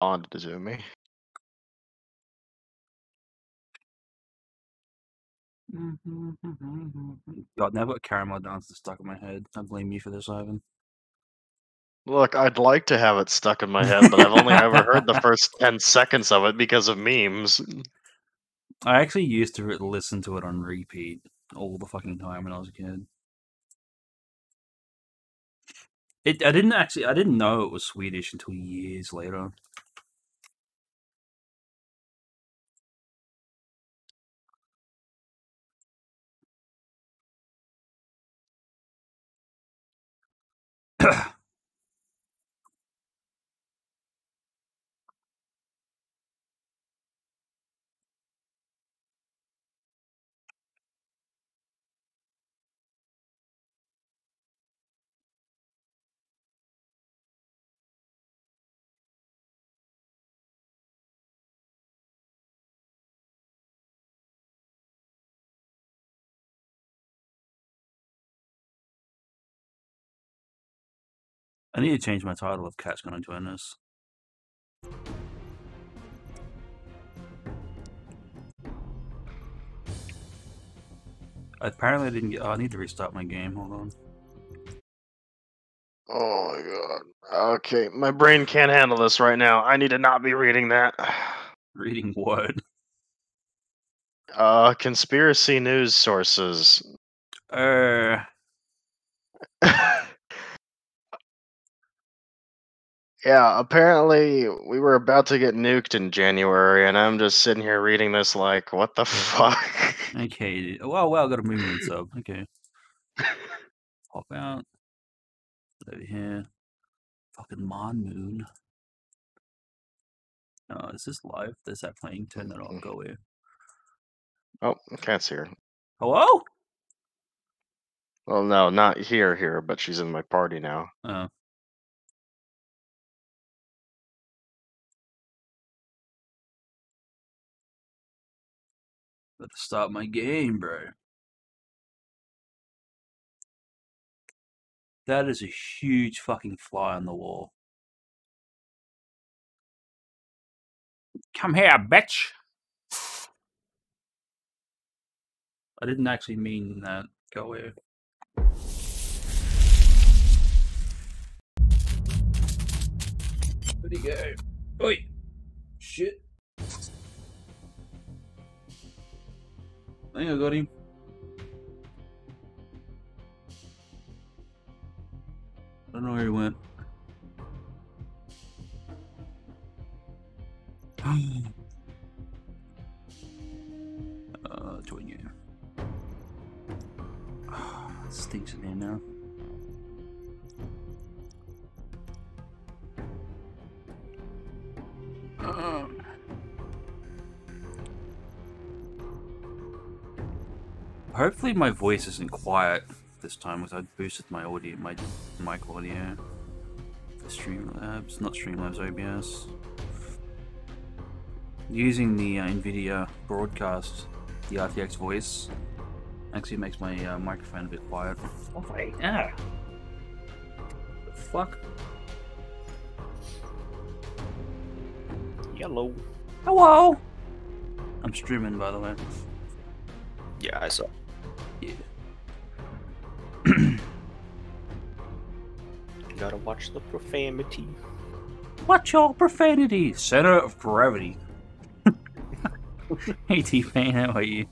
responded to me. God, now I've got Caramelldansen stuck in my head. I blame you for this, Ivan. Look, I'd like to have it stuck in my head, but I've only ever heard the first 10 seconds of it because of memes. I actually used to listen to it on repeat all the fucking time when I was a kid. It, I didn't actually, I didn't know it was Swedish until years later. I need to change my title if Cat's gonna join us. Apparently, I didn't get. Oh, I need to restart my game. Hold on. Oh my god. Okay, my brain can't handle this right now. I need to not be reading that. Reading what? Uh, conspiracy news sources. Uh, yeah, apparently we were about to get nuked in January, and I'm just sitting here reading this like, what the fuck? okay. Oh, well, well, I got a moon moon sub. Okay. Pop out. Over here. Fucking Mon Moon. Oh, is this live? There's that playing. Turn that on. Go away. Oh, cat's here. Hello? Well, no, not here, here, but she's in my party now. Oh. Got to start my game, bro. That is a huge fucking fly on the wall. Come here, bitch! I didn't actually mean that. Go away. Where'd he go? Oi! Shit. I think I got him. I don't know where he went. uh, join you. stinks in here now. Um. Hopefully my voice isn't quiet this time because I boosted my audio, my mic audio for Streamlabs, not Streamlabs OBS. Using the uh, NVIDIA broadcast, the RTX voice, actually makes my uh, microphone a bit quiet. Oh wait, ah. The fuck? Yellow. Hello! I'm streaming by the way. Yeah, I saw. Gotta watch the profanity. Watch your profanity. Center of gravity. hey T-Pain, how are you?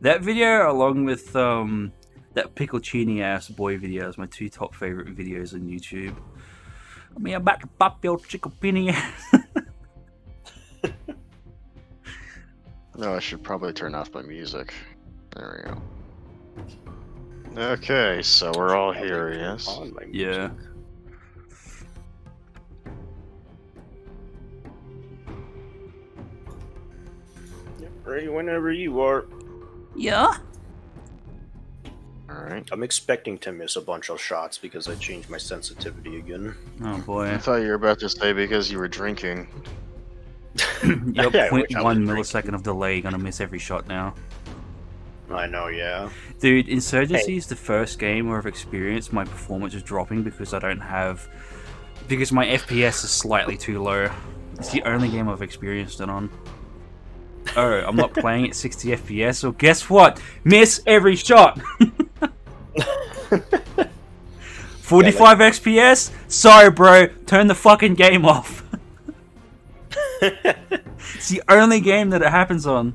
That video, along with um, that Picklecini ass boy video, is my two top favorite videos on YouTube. I mean, I'm about to pop your chickopini ass. No, I should probably turn off my music. There we go. Okay, so we're all here, yes? Yeah. Yep, Ready whenever you are. yeah. Alright. I'm expecting to miss a bunch of shots because I changed my sensitivity again. Oh boy. I thought you were about to say because you were drinking. You're Yeah, I point wish I one was millisecond of delay. You're gonna miss every shot now. I know, yeah. Dude, Insurgency is the first game where I've experienced my performance is dropping because I don't have Because my FPS is slightly too low. It's the only game I've experienced it on. Oh, I'm not playing at 60 FPS, so guess what? Miss every shot! 45 XPS? Sorry, bro. Turn the fucking game off. It's the only game that it happens on.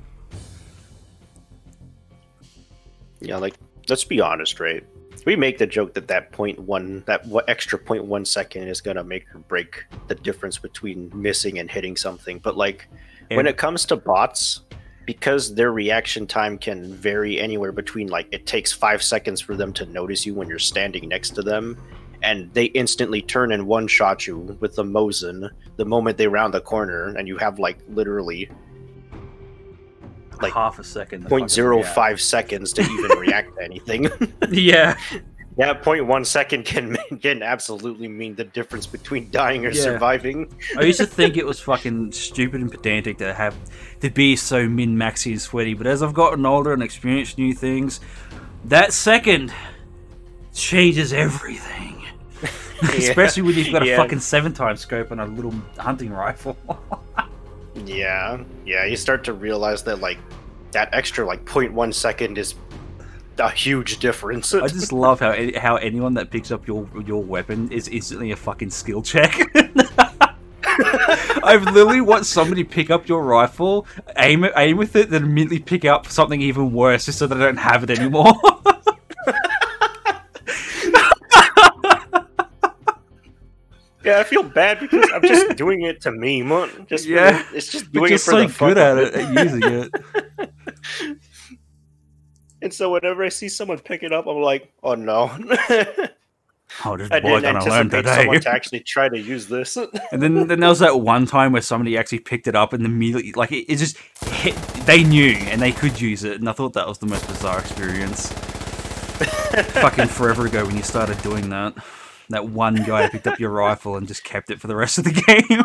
Yeah, like let's be honest, right? We make the joke that that point one, that what extra point one second is gonna make or break the difference between missing and hitting something. But like when it comes to bots, because their reaction time can vary anywhere between like it takes five seconds for them to notice you when you're standing next to them, and they instantly turn and one shot you with the Mosin the moment they round the corner, and you have like literally like half a second. to point fucking zero react. seconds to even react to anything. Yeah. Yeah, point one second can can absolutely mean the difference between dying or Yeah. surviving. I used to think it was fucking stupid and pedantic to have to be so min maxy and sweaty, but as I've gotten older and experienced new things, that second changes everything. Especially when you've got a fucking seven times scope and a little hunting rifle. Yeah, yeah, you start to realize that like that extra like point one second is a huge difference. I just love how how anyone that picks up your your weapon is instantly a fucking skill check. I've literally watched somebody pick up your rifle, aim it, aim with it, then immediately pick up something even worse just so they don't have it anymore. Yeah, I feel bad because I'm just doing it to meme. Just Yeah, it's just doing you're it for so the fun good at it, at using it. And so whenever I see someone pick it up, I'm like, oh no. Oh, this I boy didn't gonna learn anticipate today. someone to actually try to use this. And then, then there was that one time where somebody actually picked it up and immediately, like, it, it just hit. They knew and they could use it, and I thought that was the most bizarre experience. Fucking forever ago when you started doing that. That one guy picked up your rifle and just kept it for the rest of the game.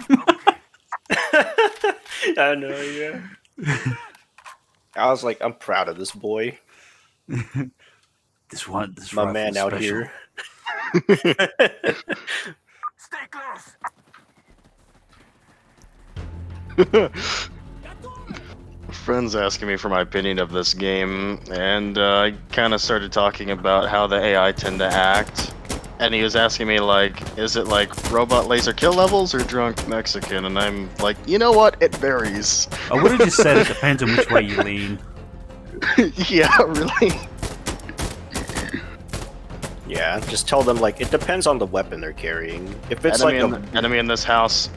I know, yeah. I was like, I'm proud of this boy, this one, this my man out special. here. Stay close. Friends asking me for my opinion of this game, and uh, I kind of started talking about how the AI tend to act. And he was asking me, like, is it like robot laser kill levels or drunk Mexican? And I'm like, you know what? It varies. I would have just said it depends on which way you lean. yeah, really. Yeah, just tell them like it depends on the weapon they're carrying. If it's enemy, like in a, enemy in this house.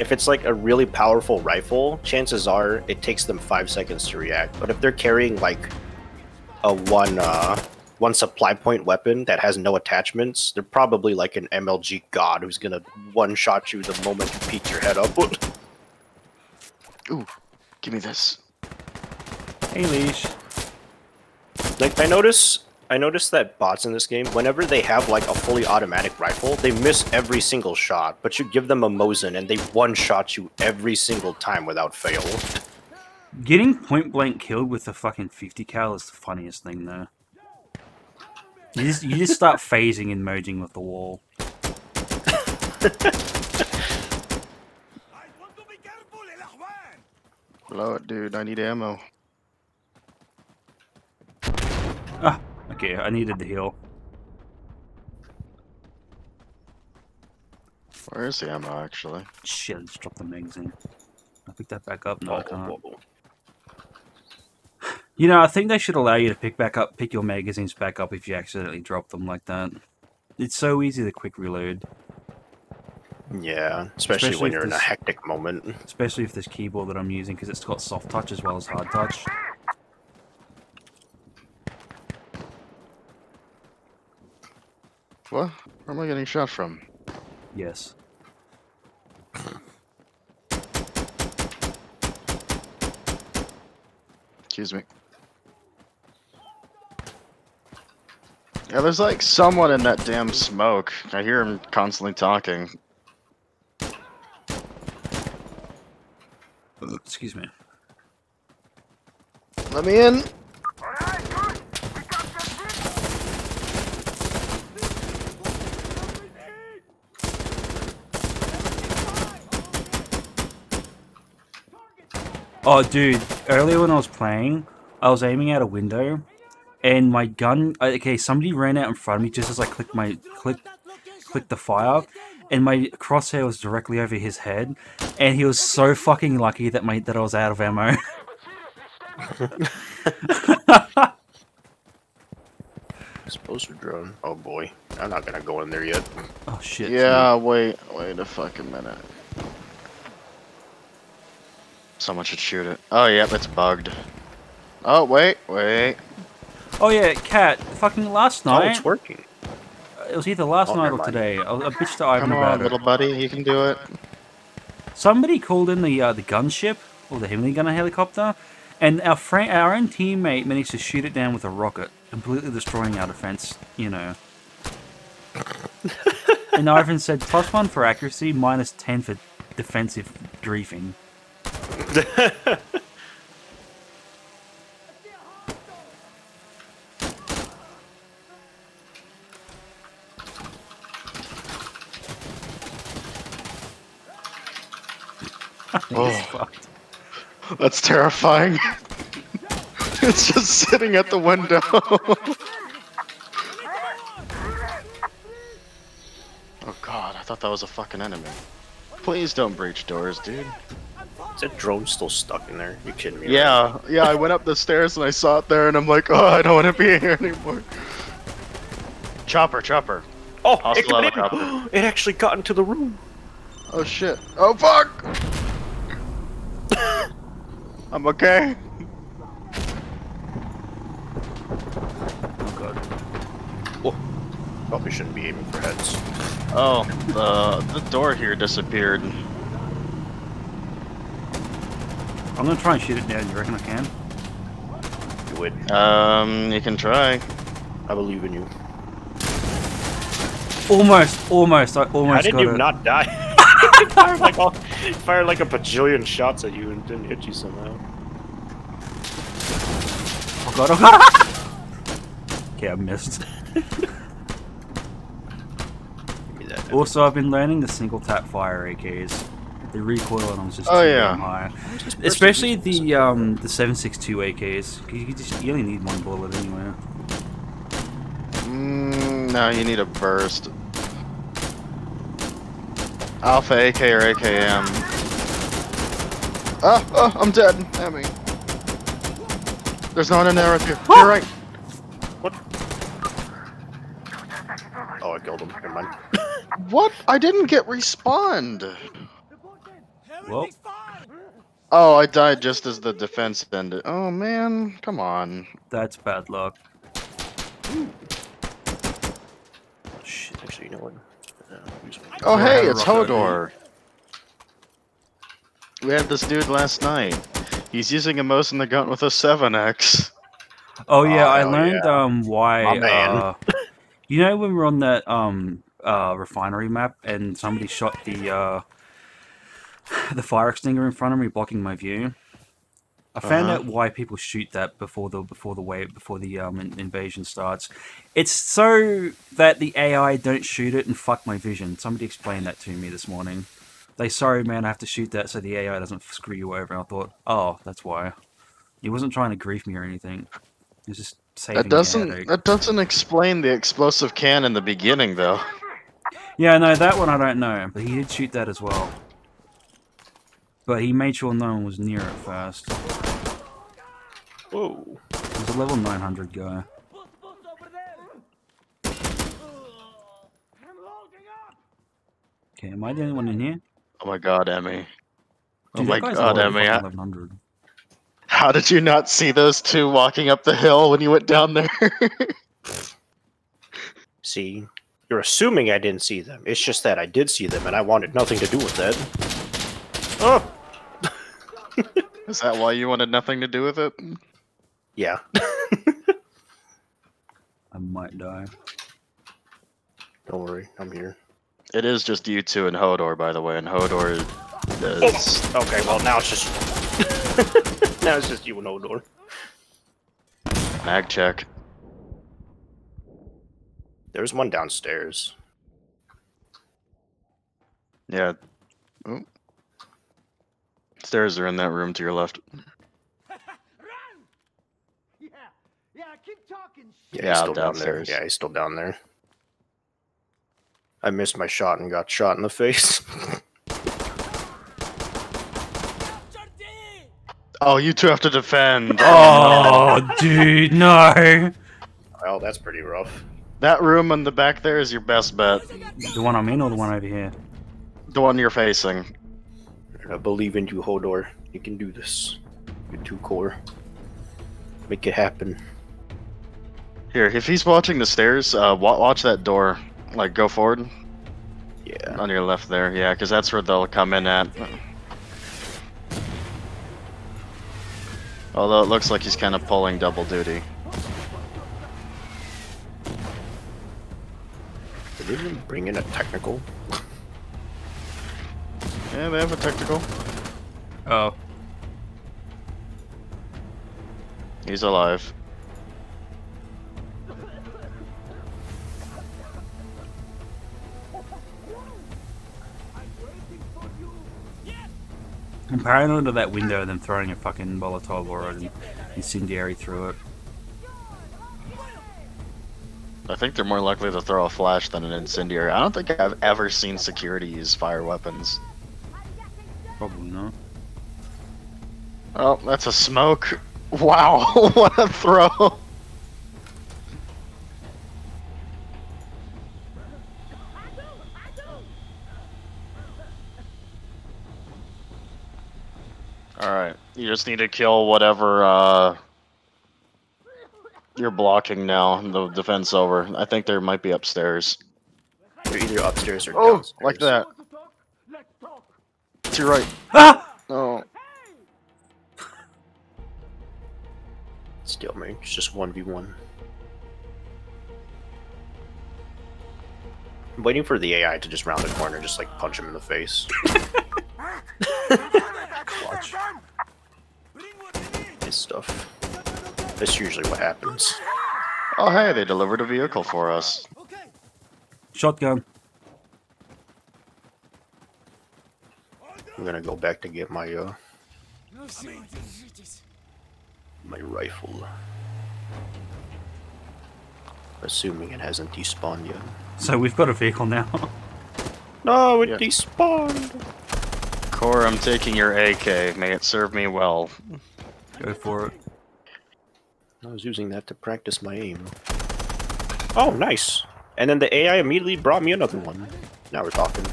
if it's like a really powerful rifle, chances are it takes them five seconds to react. But if they're carrying like a one uh one supply point weapon that has no attachments, they're probably like an MLG god who's gonna one shot you the moment you peek your head up. Ooh, give me this. Hey, leash. Like I notice I noticed that bots in this game, whenever they have like a fully automatic rifle, they miss every single shot. But you give them a Mosin and they one shot you every single time without fail. Getting point blank killed with a fucking 50 cal is the funniest thing, though. You just, you just start phasing and merging with the wall. Blow it, dude. I need ammo. Ah, okay, I needed the heal. Where is the ammo, actually? Shit, I just dropped the magazine. I pick that back up? No, I can't. You know, I think they should allow you to pick back up, pick your magazines back up if you accidentally drop them like that. It's so easy to quick reload, Yeah, especially, Especially when you're in a hectic moment. especially if this keyboard that I'm using because it's got soft touch as well as hard touch. What? Where am I getting shot from? Yes. Excuse me. Yeah, there's like someone in that damn smoke. I hear him constantly talking. Excuse me. Let me in. Oh, dude, earlier when I was playing, I was aiming out a window and my gun. uh, Okay, somebody ran out in front of me just as I clicked my click clicked the fire, and my crosshair was directly over his head, and he was so fucking lucky that my that I was out of ammo. Explosive drone. Oh boy, I'm not gonna go in there yet. oh shit! Yeah, wait, wait a fucking minute. Someone should shoot it. Oh, yep, it's bugged. Oh, wait, wait. Oh yeah, cat. Fucking last night. Oh, night. it's working. it was either last Oh, night or mind. today. I, I bitched to Ivan Come about on, it. little buddy, you can do it. Somebody called in the uh, the gunship or the heavenly gunner helicopter, and our friend, our own teammate, managed to shoot it down with a rocket, completely destroying our defense. You know. and Ivan said plus one for accuracy, minus ten for defensive griefing. Oh. Fucked. That's terrifying. it's just sitting at the window. oh god, I thought that was a fucking enemy. Please don't breach doors, dude. Is that drone still stuck in there? You kidding me? right? Yeah, yeah, I went up the stairs and I saw it there and I'm like, oh, I don't want to be here anymore. Chopper, chopper. Oh, Hostile it, got in. helicopter. it actually got into the room. Oh shit. Oh fuck! I'm okay. Oh god. Whoa. Probably shouldn't be aiming for heads. Oh, the the door here disappeared. I'm gonna try and shoot it down. You reckon I can? Do it. Um, you can try. I believe in you. Almost, almost. I almost How did got you it. not die? like all, fired like a bajillion shots at you and didn't hit you somehow. Oh god, oh god. okay, I missed. Give me that. Also, I've been learning the single tap fire AKs. The recoil on them is just Oh, too yeah. high. Especially the um the 762 AKs. You, just, you only need one bullet anyway. Mm, no, you need a burst. Alpha AK or AKM. Ah, oh, I'm dead. Emmi. There's no one in there with you. You're right. What? Oh, I killed him. Never mind. What? I didn't get respawned. Well, Oh, I died just as the defense ended. Oh man, come on. that's bad luck. Shit. Actually, you know what? Use one. Oh Yeah, hey, it's. Hodor. We had this dude last night. He's using a mouse in the gun with a 7x. Oh yeah, Oh, I learned yeah. um why. Man. Uh, you know when we we're on that um uh refinery map and somebody shot the uh the fire extinguisher in front of me, blocking my view. I found Uh-huh. out why people shoot that before the before the wave before the um in- invasion starts. It's so that the AI don't shoot it and fuck my vision. Somebody explained that to me this morning. They sorry man, I have to shoot that so the AI doesn't screw you over. And I thought, oh, that's why. He wasn't trying to grief me or anything. He was just saving That doesn't that doesn't explain the explosive can in the beginning though. Yeah, no, that one I don't know, but he did shoot that as well. But he made sure no one was near it first. Whoa. He's a level 900 guy. Okay, am I the only one in here? Oh my god, Emmi. Oh my god, Emmi. fucking How, 1100. how did you not see those two walking up the hill when you went down there? See, you're assuming I didn't see them. It's just that I did see them, and I wanted nothing to do with that. Oh, Is that why you wanted nothing to do with it? yeah. I might die. Don't worry, I'm here. It is just you two and Hodor, by the way, and Hodor is oh, Okay, well now it's just now it's just you and Hodor. mag check. There's one downstairs. Yeah. Oop. Stairs are in that room to your left. Yeah, yeah, keep talking. Yeah, Yeah, he's still down there. downstairs. Yeah, he's still down there. I missed my shot and got shot in the face. Oh, you two have to defend. Oh, oh, dude, no. well, that's pretty rough. That room in the back there is your best bet. The one I'm in or the one over here? The one you're facing. I believe in you, Hodor. You can do this. You're too core. Make it happen. Here, if he's watching the stairs, uh, watch that door. Like, go forward Yeah. on your left there. Yeah, because that's where they'll come in at. Although it looks like he's kind of pulling double duty. Did they even bring in a technical? Yeah, they have a technical. Oh. He's alive. I'm paranoid of that window and them throwing a fucking Molotov or an incendiary through it. I think they're more likely to throw a flash than an incendiary. I don't think I've ever seen security use fire weapons. Probably not. Oh, that's a smoke. Wow, what a throw. Alright, you just need to kill whatever uh, you're blocking now. The defense over. I think there might be upstairs. They're either upstairs or Oh, downstairs. like that. Want to talk? Let's talk. To your right. Ah! Oh, Still, man, it's just 1v1. I'm waiting for the AI to just round the corner and just like punch him in the face. Watch. His stuff. That's usually what happens. oh, hey, they delivered a vehicle for us. Shotgun. I'm gonna go back to get my uh my rifle. Assuming it hasn't despawned yet. So we've got a vehicle now. No, it Yeah. despawned. Core, I'm taking your AK. May it serve me well. Go for it. I was using that to practice my aim. Oh, nice. And then the AI immediately brought me another one. Now we're talking.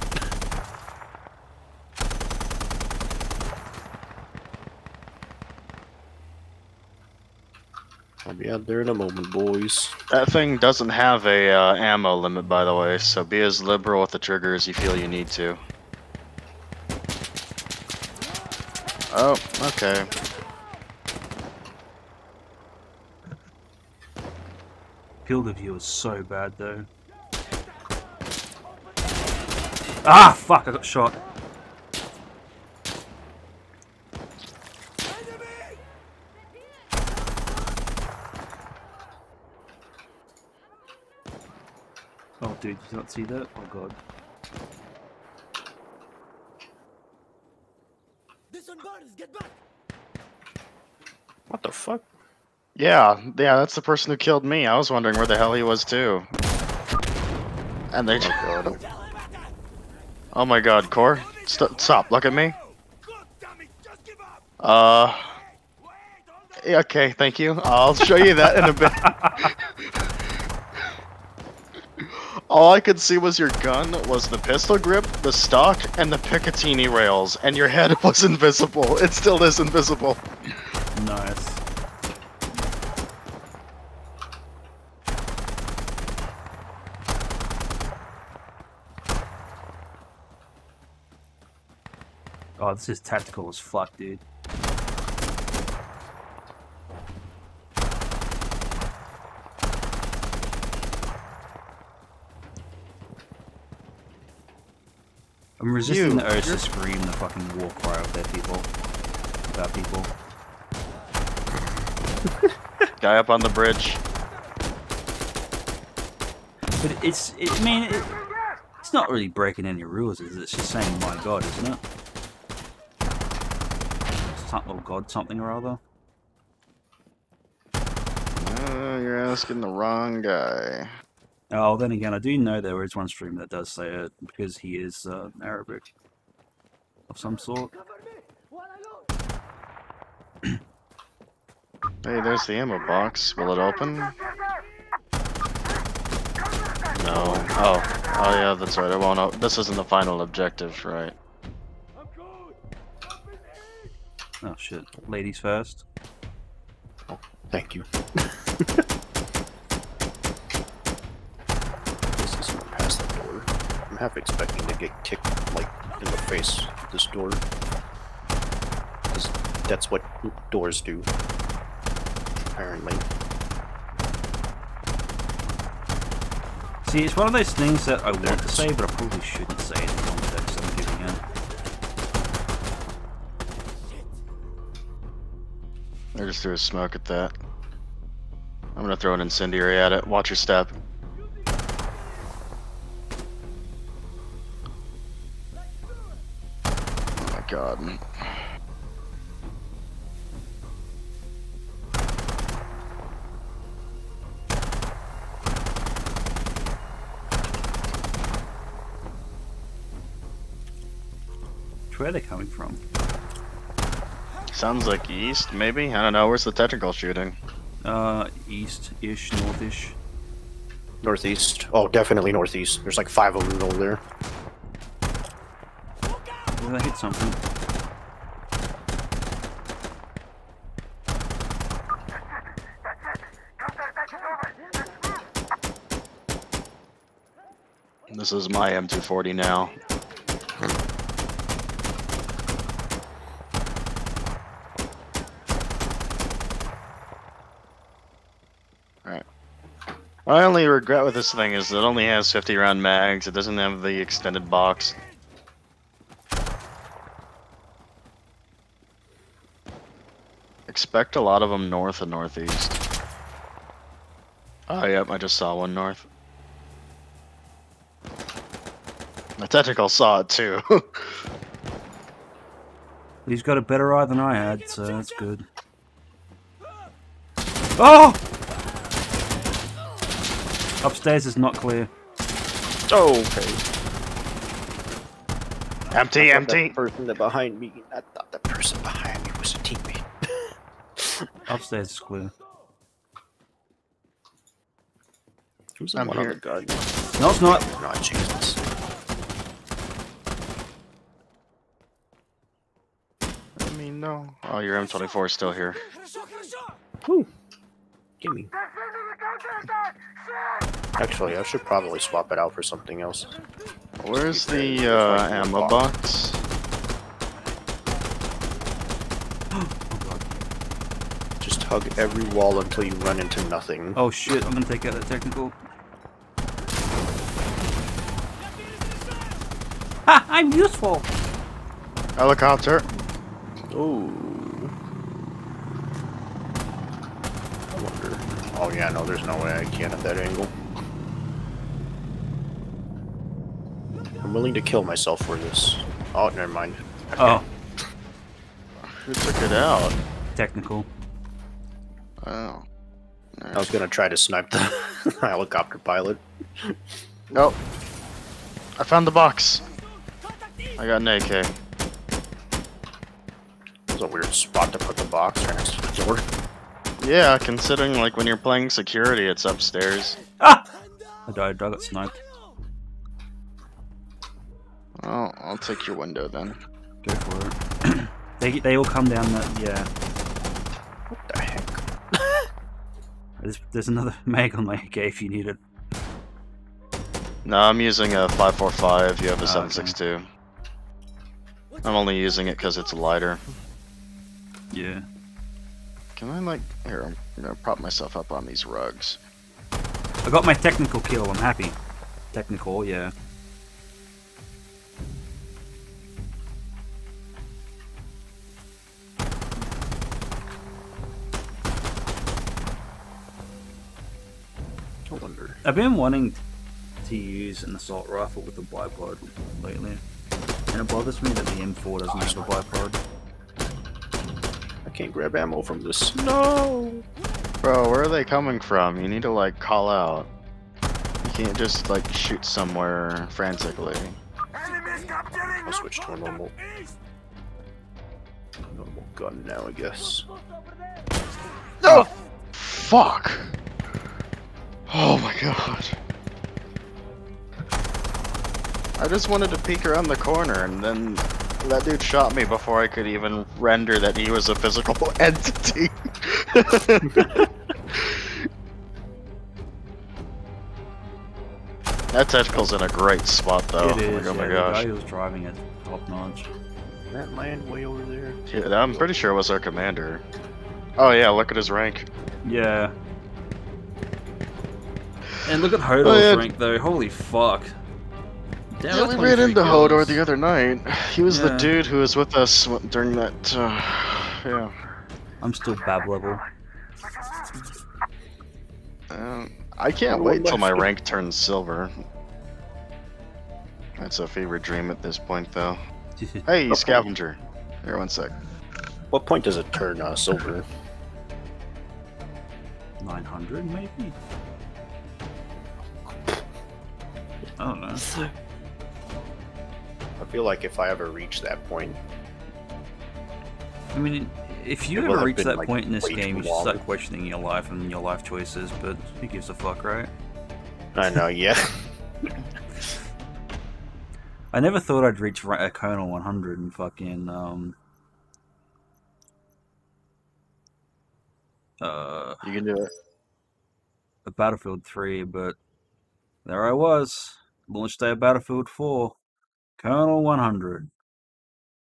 I'll be out there in a moment, boys. That thing doesn't have a uh, ammo limit, by the way, so be as liberal with the trigger as you feel you need to. Oh, okay. Field of view is so bad though. Ah, fuck! I got shot. Dude, did you not see that? Oh god. What the fuck? Yeah, yeah, that's the person who killed me. I was wondering where the hell he was too. And they. just Oh god. Oh my god, Core, St stop! Look at me. Uh. Okay, thank you. I'll show you that in a bit. All I could see was your gun, was the pistol grip, the stock, and the Picatinny rails, and your head was invisible. It still is invisible. Nice. Oh, this is tactical as fuck, dude. I'm resisting You- the urge to scream the fucking war cry of their people. About people. Guy up on the bridge. But it's, it, I mean, it, it's not really breaking any rules, is it? It's just saying, my god, isn't it? some- or god something or other. Uh, you're asking the wrong guy. Oh, then again, I do know there is one streamer that does say it because he is uh, Arabic of some sort. Hey, there's the ammo box. Will it open? No. Oh. Oh yeah, that's right. It won't. This isn't the final objective, right? Oh shit, ladies first. Thank you. this isn't past the door. I'm half expecting to get kicked like in the face with this door. 'Cause that's what doors do. Apparently. See, it's one of those things that I want to say, but I probably shouldn't say in the context I'm giving it. I just threw a smoke at that. I'm gonna throw an incendiary at it. Watch your step. God. Where are they coming from? Sounds like east, maybe? I don't know. Where's the technical shooting? Uh, east-ish, north-ish. Northeast. Oh, definitely northeast. There's like five of them over there. Did I hit something? This is my M240 now. My only regret with this thing is it only has 50 round mags, it doesn't have the extended box. Expect a lot of them north and northeast. Oh, yep, I just saw one north. The technical saw it too. He's got a better eye than I had, so that's good. Oh! Upstairs is not clear. Oh, okay. empty, I empty. That person behind me. I thought the person behind me was a teammate. Upstairs is clear. Who's I'm one here. the gun? No, it's not. No, Jesus. I mean, no. Oh, your M24 is still here. Whew. Gimme. Actually, I should probably swap it out for something else. Where's the uh, ammo box? Just hug every wall until you run into nothing. Oh shit, I'm gonna take out that technical. Ha! I'm useful! Helicopter. Ooh. I wonder. Oh yeah, no, there's no way I can at that angle. I'm willing to kill myself for this. Oh, never mind. Oh, Who took it out? technical. Oh. I was gonna try to snipe the helicopter pilot. Nope. I found the box. I got an AK. It's a weird spot to put the box right next to the door. Yeah, considering like when you're playing security, it's upstairs. Ah! I died, I got sniped. Oh, I'll take your window then. Go for it. they, they all come down that, yeah. What the heck? There's, there's another mag on my AK if you need it. No, I'm using a 545. You have a Oh, okay. 762. I'm only using it because it's lighter. Yeah. Can I like here? I'm gonna prop myself up on these rugs. I got my technical kill, I'm happy. Technical, yeah. I've been wanting to use an assault rifle with a bipod lately. And it bothers me that the M4 doesn't have a bipod. I can't grab ammo from the snow! Bro, where are they coming from? You need to like call out. You can't just like shoot somewhere frantically. I'll switch to a normal, normal gun now, I guess. No! Fuck! Oh my god. I just wanted to peek around the corner and then that dude shot me before I could even render that he was a physical entity. that technical's in a great spot though. it is. Like, oh my yeah, The gosh. guy was driving it, top notch. That land way over there. Yeah, I'm pretty sure it was our commander. Oh yeah, look at his rank. Yeah. And look at Hodor's Oh, yeah. rank though. Holy fuck. Damn, Yeah, we ran into kills. Hodor the other night. He was the dude who was with us during that. Uh, yeah. I'm still bab level. Um, I can't Oh, wait till my rank turns silver. That's a fever dream at this point, though. Hey, Okay. scavenger. Here, one sec. What point does it turn uh, silver? 900 maybe? I don't know. I feel like if I ever reach that point, I mean, if you ever reach that like, point in this game, you should start questioning your life and your life choices, but who gives a fuck, right? I know, yeah. I never thought I'd reach a Colonel 100 and fucking, um... Uh, You can do it. a Battlefield 3, but there I was. Launch day of Battlefield 4. Colonel 100.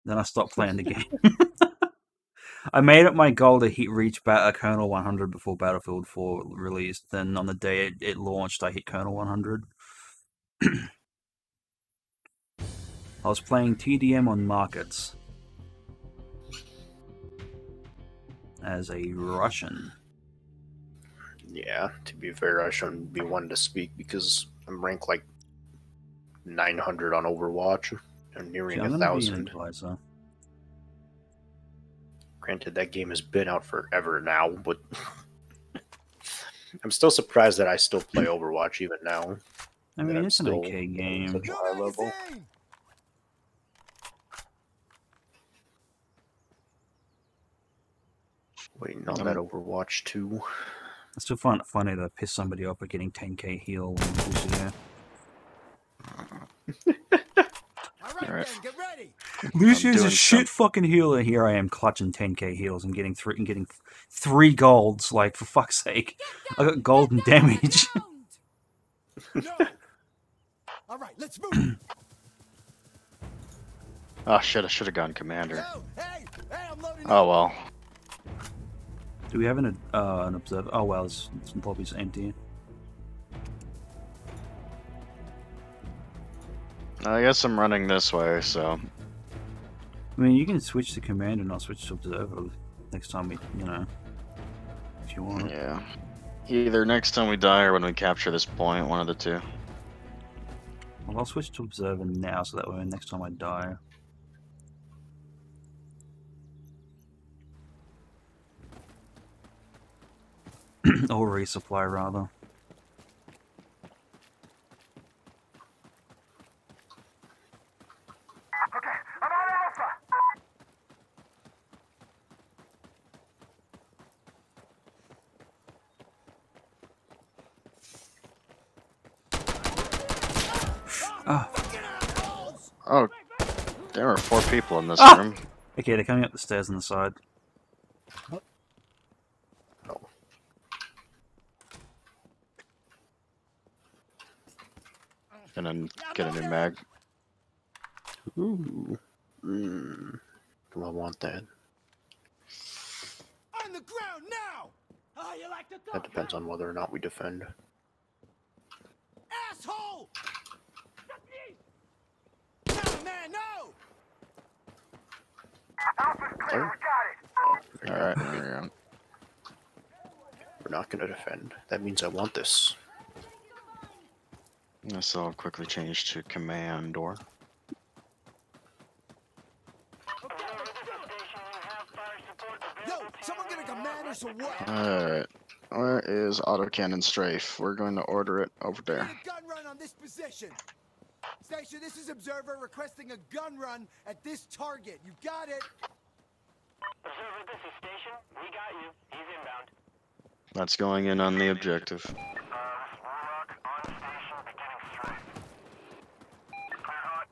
Then I stopped playing the game. I made it my goal to hit reach ba- uh, Colonel 100 before Battlefield 4 released. Then on the day it, it launched, I hit Colonel 100. I was playing TDM on markets as a Russian. Yeah, to be fair, I shouldn't be one to speak because I'm ranked like 900 on Overwatch and nearing See, a I'm gonna be an thousand. Granted, that game has been out forever now, but I'm still surprised that I still play Overwatch even now. I mean, it's an okay game. Such a high level. Waiting on Um, that Overwatch 2. I still find it funny to piss somebody off by getting 10k heal when Lucio there. Alright. then, get. Lucio's a shit some- fucking healer. Here I am clutching 10k heals and getting three and getting three golds. Like for fuck's sake, I got golden damage. No. All right, let's move. Oh shit, I should have gone commander. Yo, hey, hey, Oh well. Do we have an uh, an observer? Oh well, this, this lobby's empty. I guess I'm running this way, so. I mean, you can switch to command and not switch to observer next time we, you know, if you want. Yeah. Either next time we die or when we capture this point, one of the two. Well, I'll switch to observer now, so that way next time I die. or resupply rather. Ah, Oh, there are four people in this Ah! room. okay, they're coming up the stairs on the side. Oh. Gonna get a new mag. Ooh. Mm. Do I want that? On the ground now. Oh, you like to talk? That depends on whether or not we defend. Asshole. No, man, no. Alright, we go. We're not going to defend. That means I want this. I'll quickly change to command or. Yo, someone command or? Alright. Where is autocannon strafe? We're going to order it over Need there. Station, this is Observer requesting a gun run at this target. You got it? Observer, this is Station. We got you. He's inbound. That's going in on the objective. Uh, Warlock on station, beginning strike. Clear hot.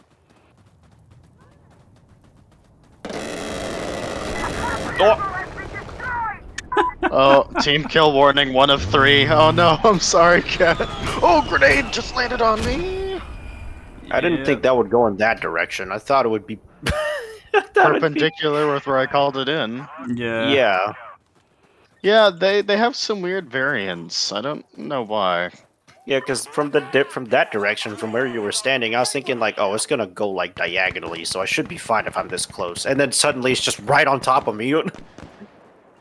Oh, team kill warning, one of three. Oh no, I'm sorry, cat. Oh, grenade just landed on me. I didn't Yeah. think that would go in that direction. I thought it would be I be- Perpendicular with where I called it in. Yeah. Yeah. Yeah, they they have some weird variants. I don't know why. Yeah, because from the di- from that direction, from where you were standing, I was thinking like, oh, it's gonna go like diagonally, so I should be fine if I'm this close. And then suddenly it's just right on top of me.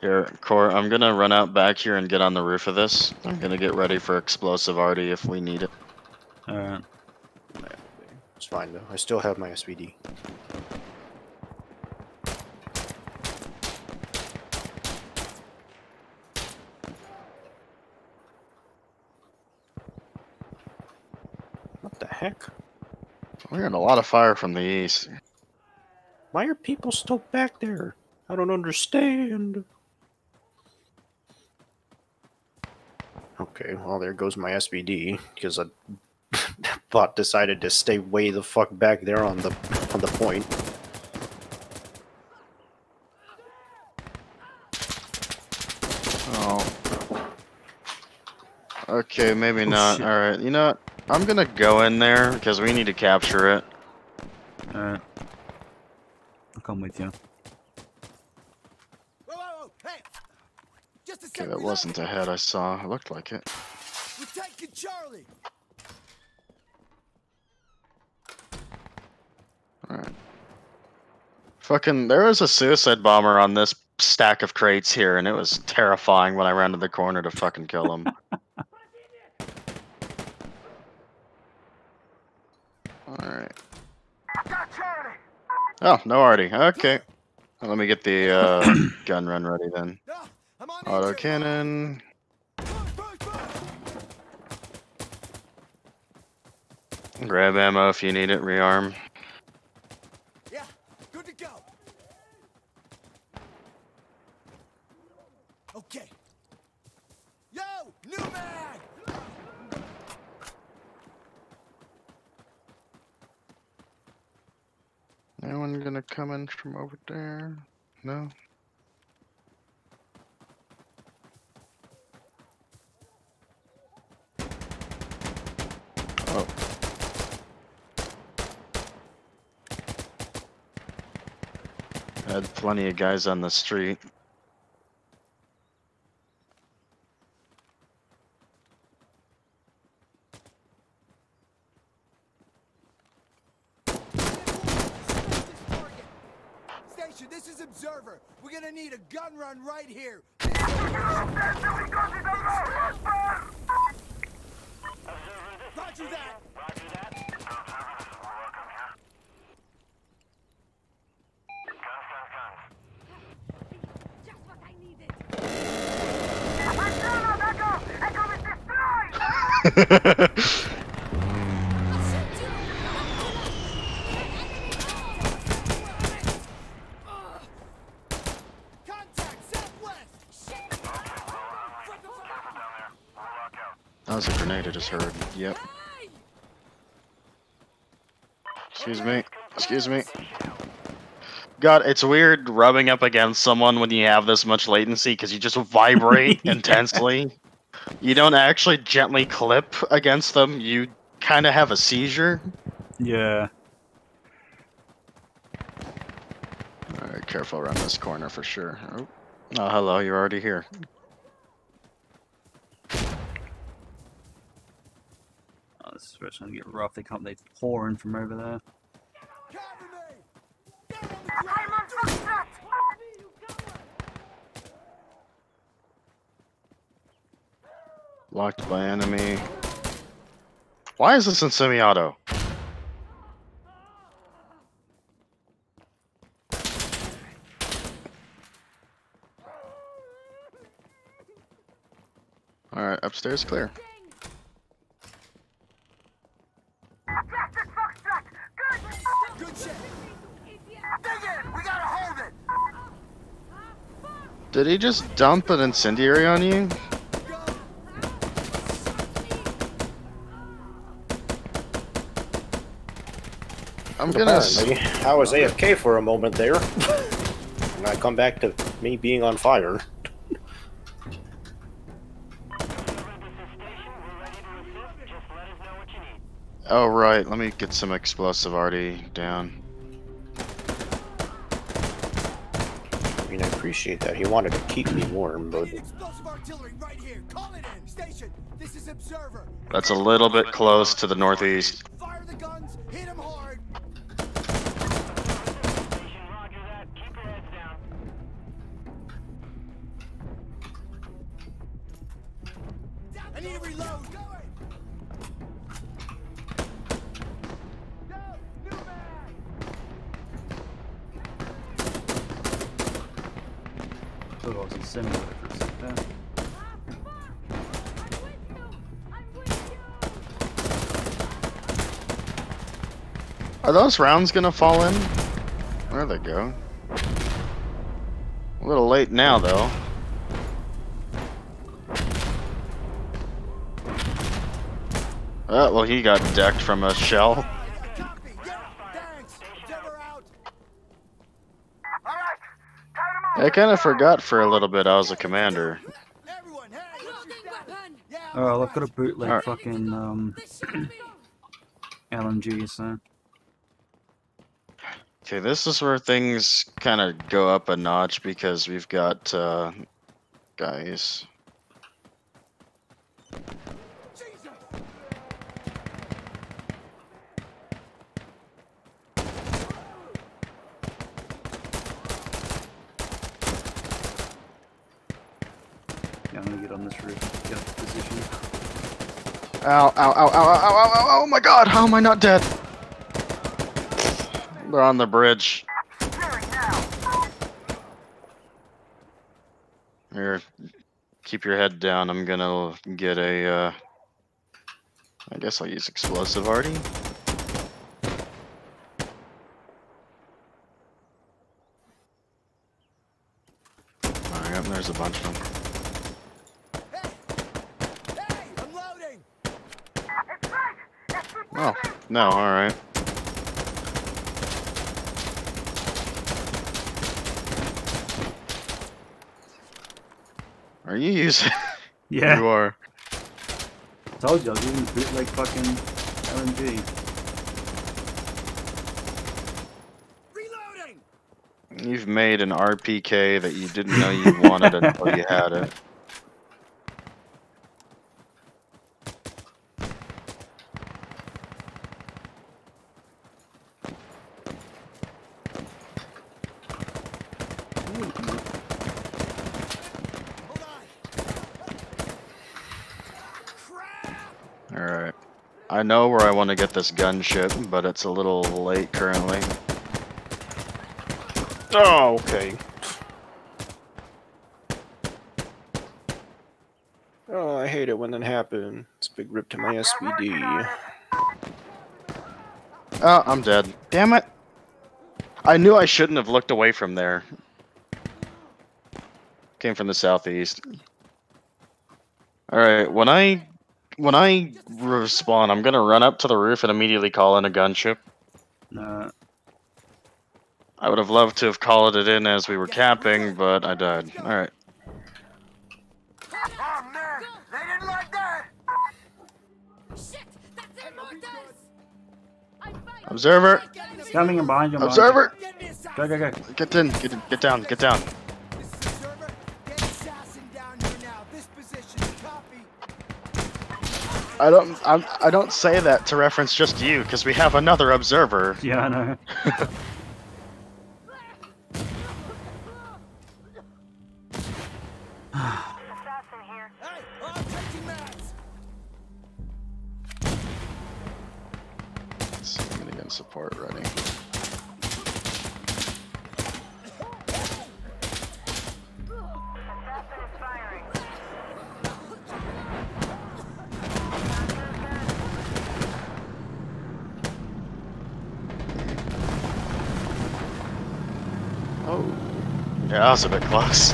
Here, Core, I'm gonna run out back here and get on the roof of this. I'm mm. gonna get ready for explosive arty if we need it. Alright. It's fine though. I still have my SVD. What the heck? We're getting a lot of fire from the east. Why are people still back there? I don't understand. Okay, well there goes my SVD because a bot decided to stay way the fuck back there on the on the point. Oh. Okay, maybe Oh, not. shit. Alright, you know what? I'm gonna go in there because we need to capture it. Alright. I'll come with you. Whoa, whoa, whoa, hey! Just a Okay, that wasn't a head I saw. It looked like it. We're taking Charlie. Alright. Fucking, there was a suicide bomber on this stack of crates here, and it was terrifying when I rounded the corner to fucking kill him. Alright. Oh, no arty. Okay. Let me get the uh, gun run ready then. I'm on Auto cannon. Grab ammo if you need it, rearm. Yeah, good to go. Okay. Yo, new mag. Anyone gonna come in from over there? No? Oh. Had plenty of guys on the street. Station, this is Observer. We're gonna need a gun run right here. Roger that. Roger that. Observer, this is Warlock. I'm here. Guns, guns, guns. Just what I needed. Contact southwest. That was a grenade I just heard. Yep. Excuse me. Excuse me. God, it's weird rubbing up against someone when you have this much latency because you just vibrate intensely. You don't actually gently clip against them. You kind of have a seizure. Yeah. Alright, careful around this corner for sure. Oh. oh, hello, you're already here. Oh, this is where it's gonna get rough. They come, they pour in from over there. Locked by enemy. Why is this in semi-auto? Alright, upstairs clear. Did he just dump an incendiary on you? I'm gonna. Apparently, I was AFK for a moment there. and I come back to me being on fire. Oh right, let me get some explosive already down. Appreciate that. He wanted to keep me warm, but Need explosive artillery right here. Call it in. Station, this is Observer. That's a little bit close to the northeast. Fire the guns. Hit him hard. Are those rounds gonna fall in? There they go. A little late now, though. Oh, well, he got decked from a shell. Copy. Yeah. Thanks. Observer out. Alright! Tight 'em up! I kind of forgot for a little bit I was a commander. Everyone, hey. what's your status? Yeah. Oh, I've got a bootleg Alright. fucking um, LMG, so. Okay, this is where things kind of go up a notch because we've got uh, guys. Jesus. Yeah, I'm gonna get on this roof, get up position. Ow, ow, ow, ow, ow, ow, ow, ow, oh my god, how am I not dead? They're on the bridge. Here, keep your head down. I'm gonna get a, uh, I guess I'll use explosive arty. Alright, there's a bunch of them. Hey. Hey. I'm loading. It's right! It's the Oh, no, alright. Are you using? Yeah, You are. told you I was using bootleg fucking LMG. Reloading. You've made an RPK that you didn't know you wanted until you had it. I know where I want to get this gunship, but it's a little late currently. oh, okay. Oh, I hate it when that happens. It's a big rip to my SVD. Oh, I'm dead. Damn it! I knew I shouldn't have looked away from there. Came from the southeast. Alright, when I when I respawn, I'm gonna run up to the roof and immediately call in a gunship. Nah, I would have loved to have called it in as we were capping, but I died. Alright. Oh man! They didn't like that! Shit! That's their mortars! I'm fighting. Observer! coming in behind you. Observer! Get me. Go, go, go. Get in, get in, get down, get down. I don't I'm, I don't say that to reference just you, because we have another observer. Yeah, I know. Assassin here. That was a bit close.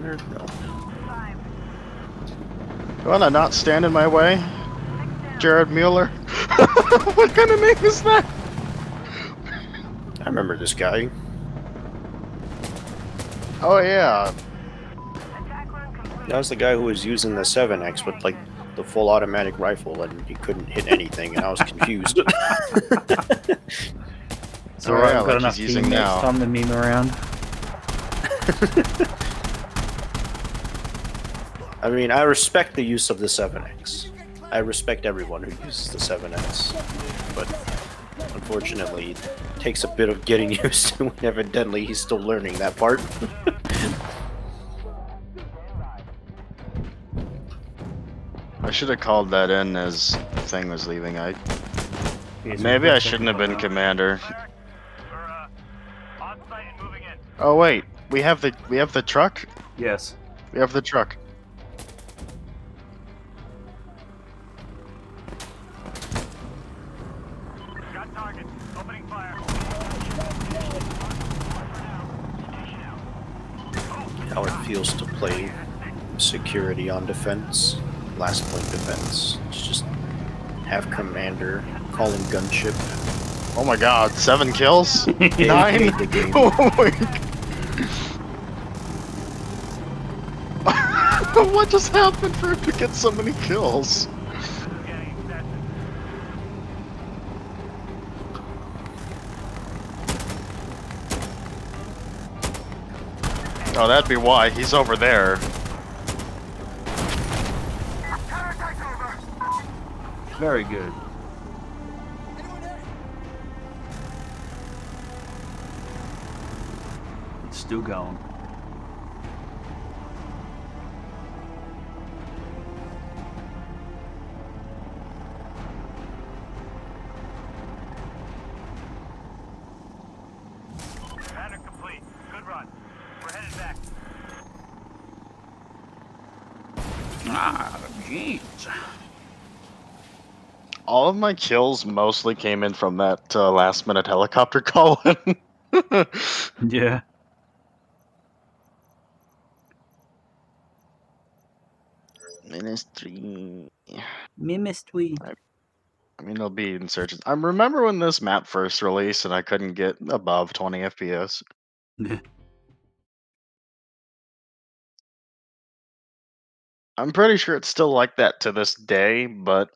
There- no. You wanna not stand in my way? Jared Mueller? what kind of name is that? I remember this guy. Oh yeah. That was the guy who was using the 7X with like the full automatic rifle and he couldn't hit anything and I was confused. It's Oh, alright, I've got like enough he's using teammates now. time to meme around. I mean, I respect the use of the 7X. I respect everyone who uses the 7X. But unfortunately, it takes a bit of getting used to and evidently he's still learning that part. I should have called that in as the thing was leaving. I Here's maybe I shouldn't have been commander. We're uh, on site and moving in. Oh wait, we have the we have the truck. Yes. We have the truck. Got target. Opening fire. How it feels to play security on defense, last point defense. It's just have commander, call him gunship. Oh my god, seven kills? Yeah, Nine? he made the game. Oh my god. what just happened for him to get so many kills? Oh, that'd be why. He's over there. Very good. It's still going. All of my kills mostly came in from that uh, last minute helicopter call. Yeah. Ministry. Mimistry. I mean, it'll be insurgents. I remember when this map first released and I couldn't get above 20 FPS. Yeah. I'm pretty sure it's still like that to this day, but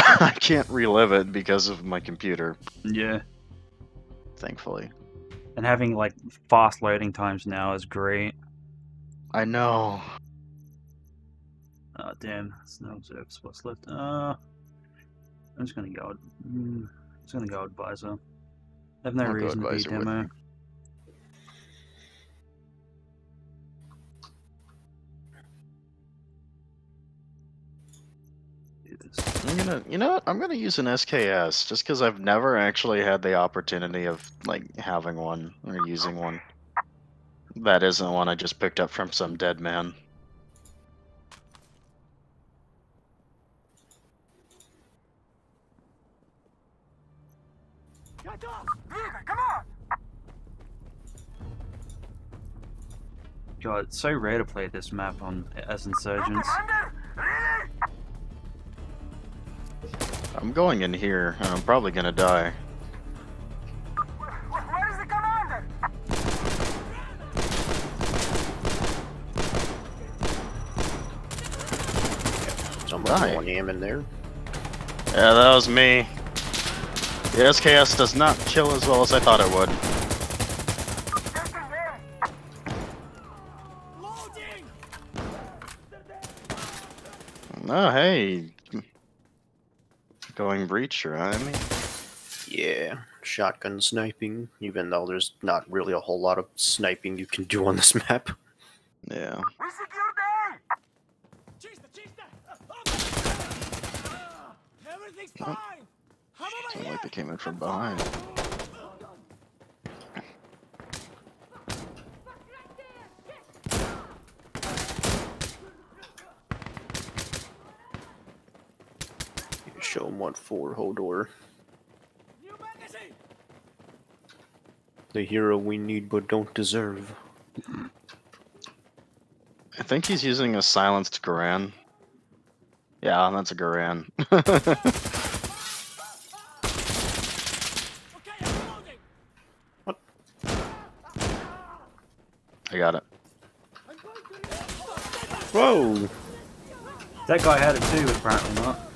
I can't relive it because of my computer, Yeah. thankfully. And having like fast loading times now is great. I know. Oh damn, it's no observed spots left. Uh, I'm just gonna go. Mm, I'm just gonna go advisor. I have no I'll go reason to be advisor with demo. I'm gonna, you know what? I'm gonna use an SKS just because I've never actually had the opportunity of like having one or using one. That isn't one I just picked up from some dead man. Get off! Vehicle, come on! God, it's so rare to play this map on as insurgents. Commander! Really? I'm going in here and I'm probably gonna die. Where, where is the commander? Someone Right. throwing him in there. Yeah, that was me. The SKS does not kill as well as I thought it would. Loading! Oh, hey. Going breach, right? I mean, Yeah, shotgun sniping, even though there's not really a whole lot of sniping you can do on this map. yeah. We secured the A! Chista, chista! Everything's Oh. fine! I'm over like they came in from behind. Show him what for, Hodor. The hero we need but don't deserve. I think he's using a silenced Garand. Yeah, that's a Garand. I got it. Whoa! That guy had it too, but apparently not.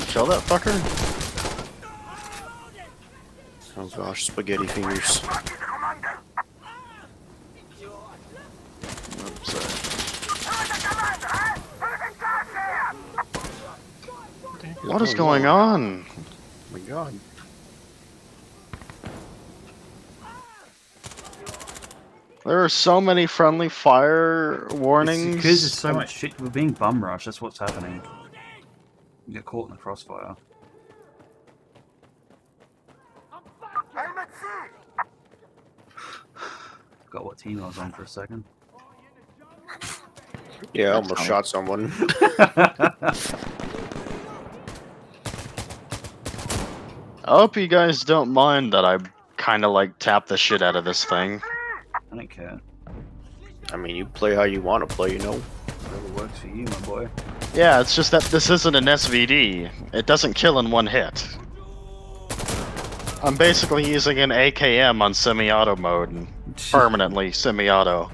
They kill that fucker? Oh gosh, spaghetti fingers. Oops. What is going on? Oh my god. There There are so many friendly fire warnings. because there's so much shit. We're being bum rushed. That's what's happening. You get caught in the crossfire. I'm at sea! Forgot what team I was on for a second. Yeah, I almost shot someone. I hope you guys don't mind that I kind of like tap the shit out of this thing. I don't care. I mean, you play how you want to play, you know. Whatever works for you, my boy. Yeah, it's just that this isn't an SVD. It doesn't kill in one hit. I'm basically using an AKM on semi-auto mode, and permanently semi-auto.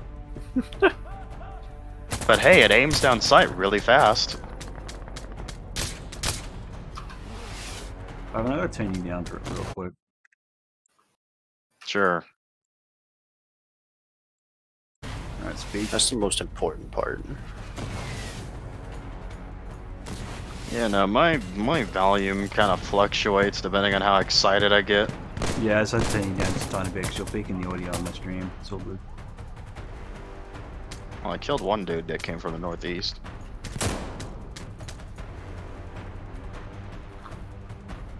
but hey, it aims down sight really fast. I'm gonna turn you down for it real quick. Sure. Alright, speed. That's the most important part. Yeah, no, my my volume kind of fluctuates depending on how excited I get. Yeah, so I'd turn you down a tiny bit because you're peaking the audio on my stream. It's all good. Well, I killed one dude that came from the northeast.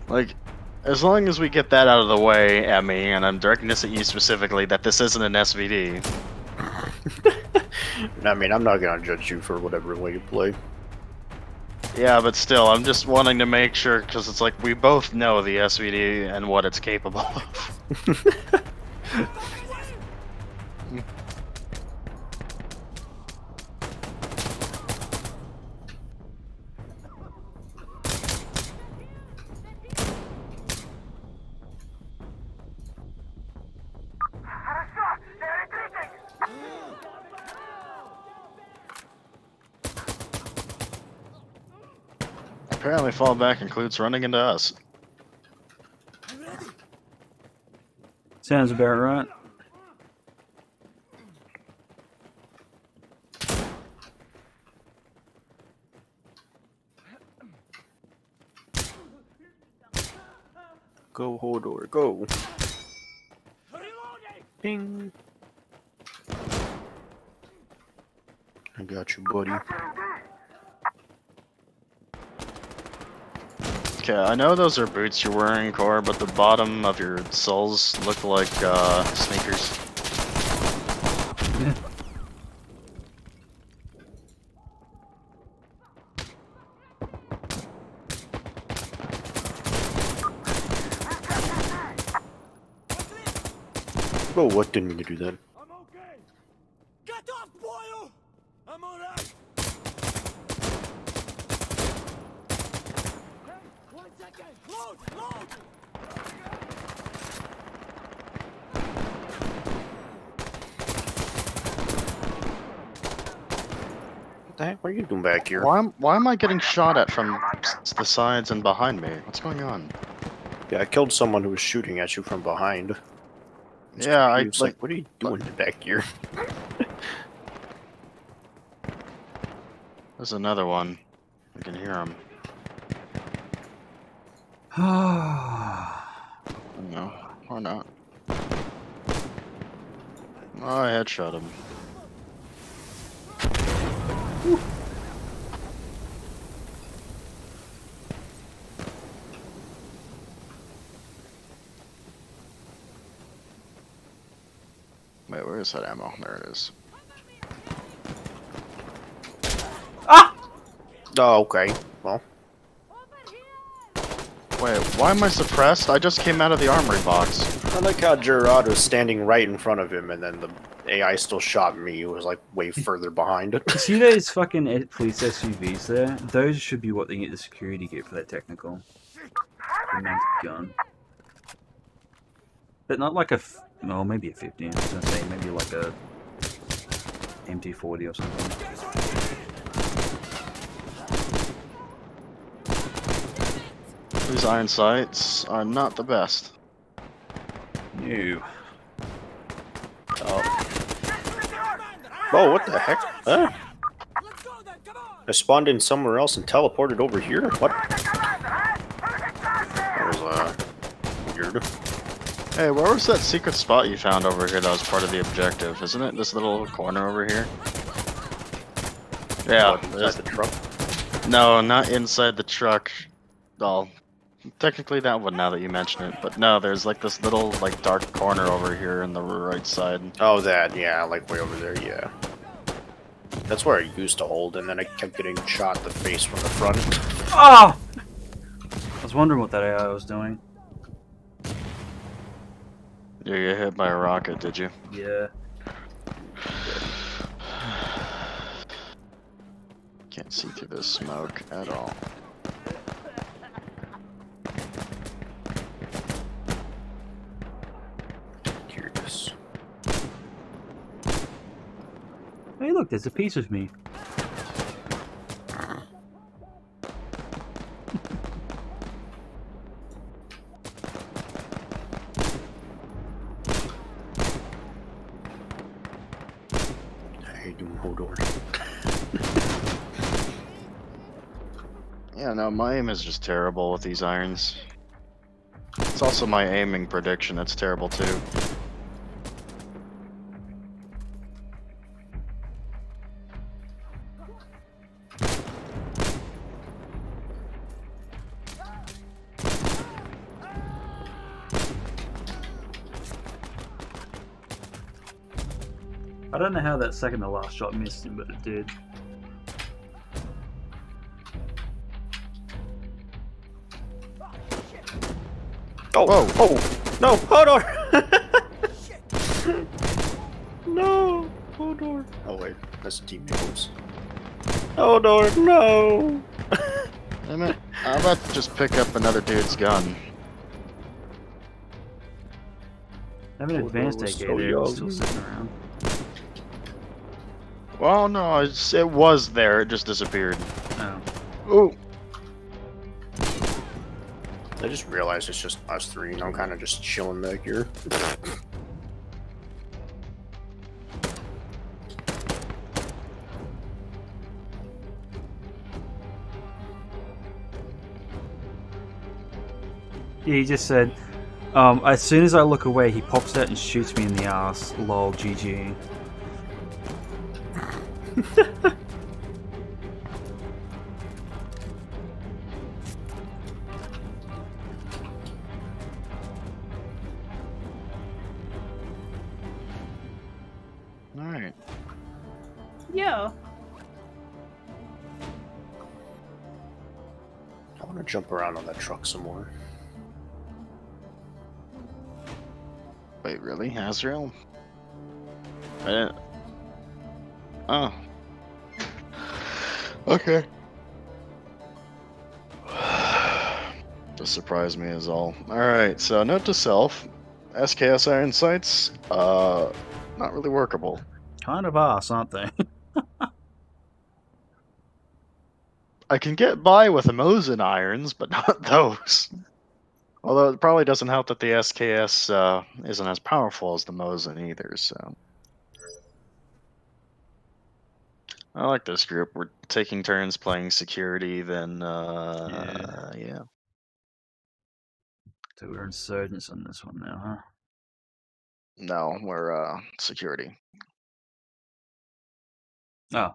Like, as long as we get that out of the way, Emmi, and I'm directing this at you specifically, that this isn't an SVD. I mean, I'm not gonna judge you for whatever way you play. Yeah, but still, I'm just wanting to make sure, because it's like, we both know the SVD and what it's capable of. fallback includes running into us. Sounds about right. Go, Hodor, go. Ping. I got you, buddy. Okay, I know those are boots you're wearing, Core, but the bottom of your soles look like uh, sneakers. Oh, what didn't do that. I'm okay. Get off, Boyle! I'm alright. One second. Load, load. What the heck? What are you doing back here? Why am, why am I getting shot at from the sides and behind me? What's going on? Yeah, I killed someone who was shooting at you from behind. Yeah, I was like. like, what are you doing back here? There's another one. I can hear him. No, or not. Oh, I headshot him. Wait, where is that ammo? There it is. Ah! Oh, okay. Well, Over here! Wait, why am I suppressed? I just came out of the armory box. I like how Gerard was standing right in front of him, and then the AI still shot me. It was like way further behind. You see those fucking police SUVs there? Those should be what they get the security get for that technical. The mounted gun. But not like a, f- well, maybe a 15. I was gonna say maybe like a MT40 or something. These iron sights are not the best. No. Oh. Oh, what the heck? Huh? Let's go then, come on! I spawned in somewhere else and teleported over here? What? That was, uh, weird. Hey, where was that secret spot you found over here that was part of the objective? Isn't it this little corner over here? Yeah, What, inside the truck? no, not inside the truck. Well, technically that one now that you mention it, but no, there's like this little like dark corner over here in the right side. Oh, that, yeah, like way over there, yeah. That's where I used to hold, and then I kept getting shot in the face from the front. Oh! I was wondering what that AI was doing. You get hit by a rocket, did you? Yeah. Can't see through the smoke at all. Hey, look, there's a piece of me. Hey, doing Hodor. Yeah, no, my aim is just terrible with these irons. It's also my aiming prediction that's terrible too. I how that second to last shot missed him, but it did. Oh, Whoa. oh, no, Hodor! no, Hodor. Oh wait, that's a teammate. Oops. Hodor, no! Damn it. I'm about to just pick up another dude's gun. I have an Oh, advanced that was AK so there, still sitting around. Well, no, it's, it was there, it just disappeared. Oh. Ooh. I just realized it's just us three, and I'm kind of just chilling back here. He just said, um, as soon as I look away, he pops out and shoots me in the ass. Lol, GG. Alright. Yeah. I want to jump around on that truck some more. Wait, really? Azrael? I didn't... Oh. Okay. Just surprised me is all. Alright, so note to self. SKS iron sights, uh, not really workable. Kind of ass, aren't they? I can get by with Emosin irons, but not those. Although it probably doesn't help that the SKS uh, isn't as powerful as the Mosin either, so. I like this group. We're taking turns playing security, then, uh, yeah. so we're insurgents on this one now, huh? No, we're, uh, security. Oh.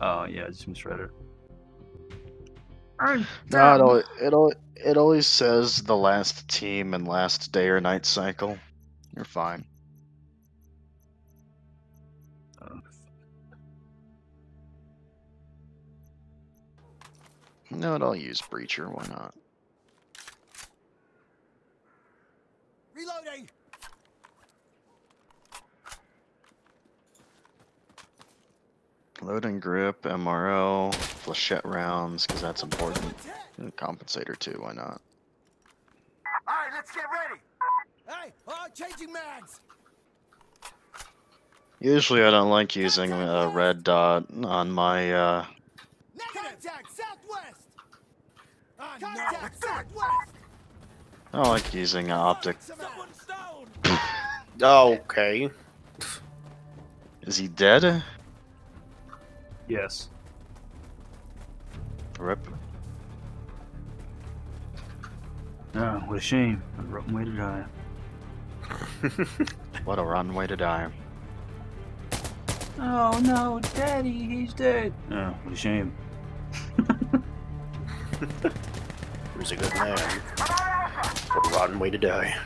Oh, yeah, I just misread it. No, it, it, it always says the last team and last day or night cycle. You're fine. No, I'll use Breacher, why not? Reloading. Load and grip, MRO, flechette rounds, because that's important. And compensator too, why not? Alright, let's get ready. Hey, oh, changing mags. Usually I don't like using a red dot on my, uh, Contact southwest. Contact southwest. I don't like using uh, optic. Someone's. Okay. Is he dead? Yes. Rip. Oh, what a shame. A rotten way to die. What a rotten way to die. Oh no, Daddy, he's dead. Oh, what a shame. He was a good man. What a rotten way to die.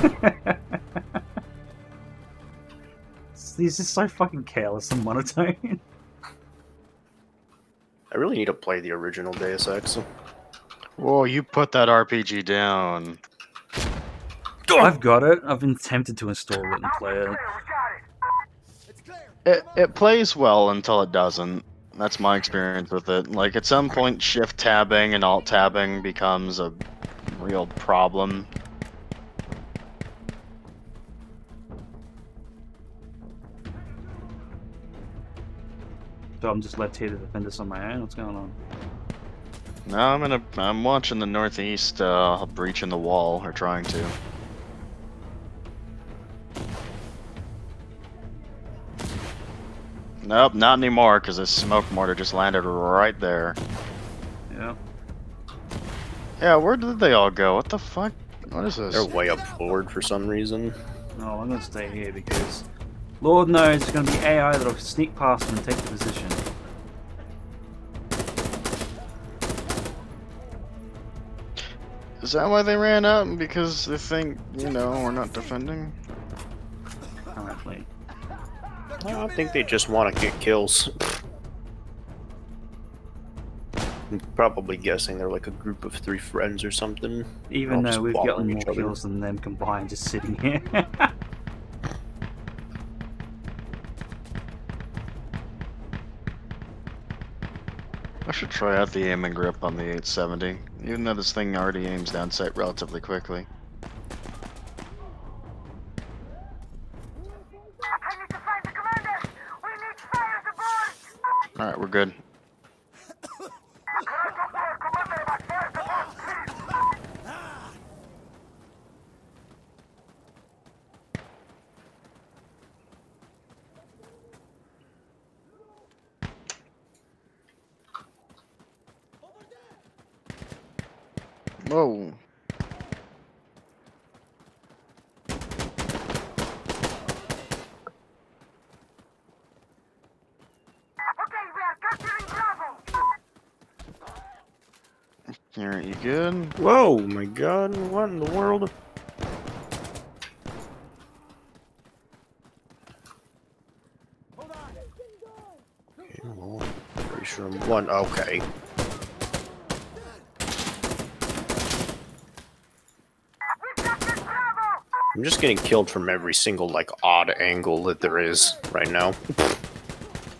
He's just so fucking careless and monotone. I really need to play the original Deus Ex. Whoa, you put that RPG down. I've got it. I've been tempted to install it and play it. Clear, we got it. It's clear. It, it plays well until it doesn't. That's my experience with it. Like, at some point, shift tabbing and alt tabbing becomes a real problem. So I'm just left here to defend this on my own. What's going on? No, I'm gonna. I'm watching the northeast uh, breach in the wall, or trying to. Nope, not anymore, because this smoke mortar just landed right there. Yeah. Yeah, where did they all go? What the fuck? What is this? They're way up forward for some reason. No, I'm gonna stay here because Lord knows there's gonna be AI that'll sneak past them and take the position. Is that why they ran out? Because they think, you know, we're not defending? Apparently. I think they just want to get kills. I'm probably guessing they're like a group of three friends or something. Even though we've following gotten more other. kills than them combined just sitting here. I should try out the aiming grip on the 870, even though this thing already aims down sight relatively quickly. I need to find the commander. We need fire support. Alright, we're good. Whoa. Okay, we are capturing Bravo. Alright, you good? Whoa, my god, what in the world? Hold on. Okay, well, pretty sure I'm one. Okay. We captured Bravo. I'm just getting killed from every single, like, odd angle that there is right now.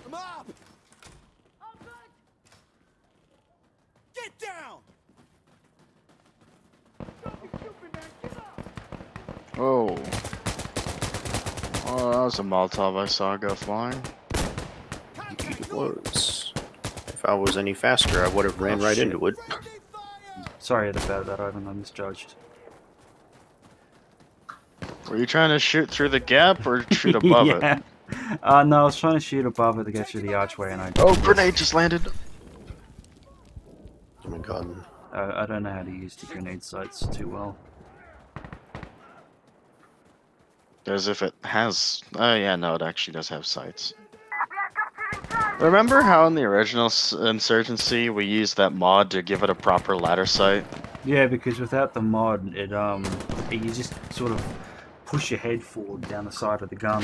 I'm up. Get down. Whoa. Oh, that was a Molotov I saw go flying. It was. If I was any faster, I would have ran Oh, right shit. into it. Sorry about that, Ivan. I misjudged. Were you trying to shoot through the gap or shoot above yeah. it? Uh, no, I was trying to shoot above it to get through the archway, and I Oh, grenade just landed. Oh my god. I, I don't know how to use the grenade sights too well. As if it has. Oh, yeah, no, it actually does have sights. We are capturing Charlie. Remember how in the original Insurgency we used that mod to give it a proper ladder sight? Yeah, because without the mod, it um, you just sort of push your head forward down the side of the gun.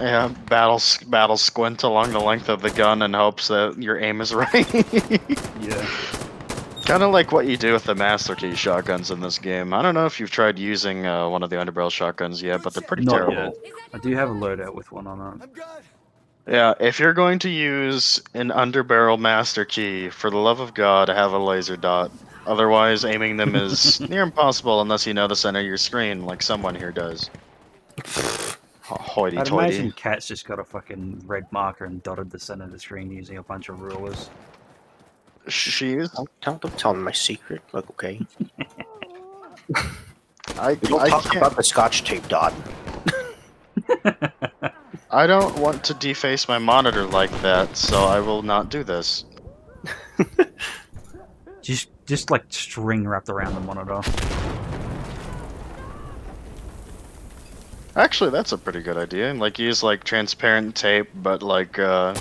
Yeah, battle battle squint along the length of the gun in hopes that your aim is right. Yeah. Kind of like what you do with the Master Key shotguns in this game. I don't know if you've tried using uh, one of the underbarrel shotguns yet, but they're pretty Not terrible. yet. I do have a loadout with one on it. Yeah, if you're going to use an underbarrel Master Key, for the love of God, have a laser dot. Otherwise, aiming them is near impossible unless you know the center of your screen, like someone here does. Hoity I'd imagine. Cat's just got a fucking red marker and dotted the center of the screen using a bunch of rulers. She is. Don't, don't, don't tell me my secret. Look, okay. I, We don't I talk can't- about the scotch tape dot. I don't want to deface my monitor like that, so I will not do this. Just, just like string wrapped around the monitor. Actually, that's a pretty good idea. And like use like transparent tape, but like uh,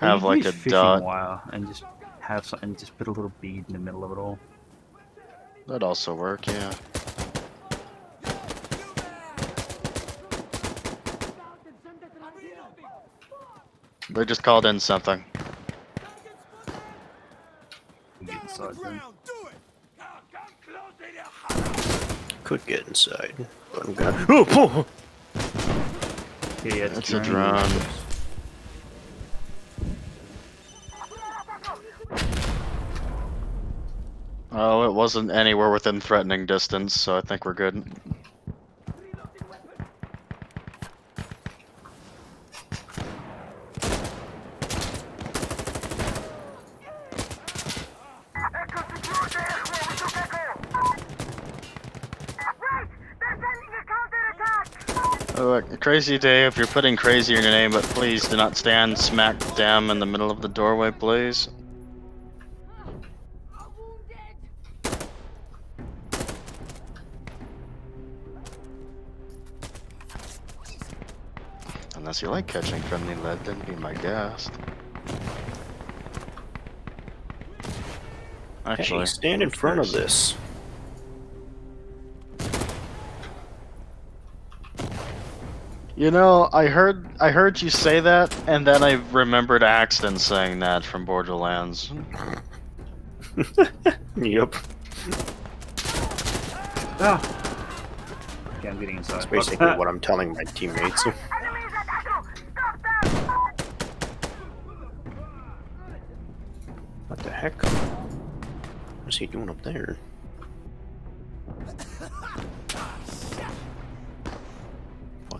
have You like use a fishing dot. wire and just have something, just put a little bead in the middle of it all. That'd also work, yeah. They just called in something. Get inside them. Ground, do it. Could get inside. But I'm gonna. Oh, oh. Yeah, yeah, It's a drone. Oh, it wasn't anywhere within threatening distance, so I think we're good. Echo secure the airfield. We took Echo. Right! They're sending a counterattack! Oh, look, crazy Dave, you're putting crazy in your name, but please do not stand smack damn in the middle of the doorway, please. Unless you like catching friendly lead, then be my guest. Actually, Hey, stand in front of this. You know, I heard I heard you say that, and then I remembered Axton saying that from Borderlands. Yep. Ah. Okay, I'm getting inside. That's basically what I'm telling my teammates. Enemies at Echo! Stop them! What the heck? What's he doing up there?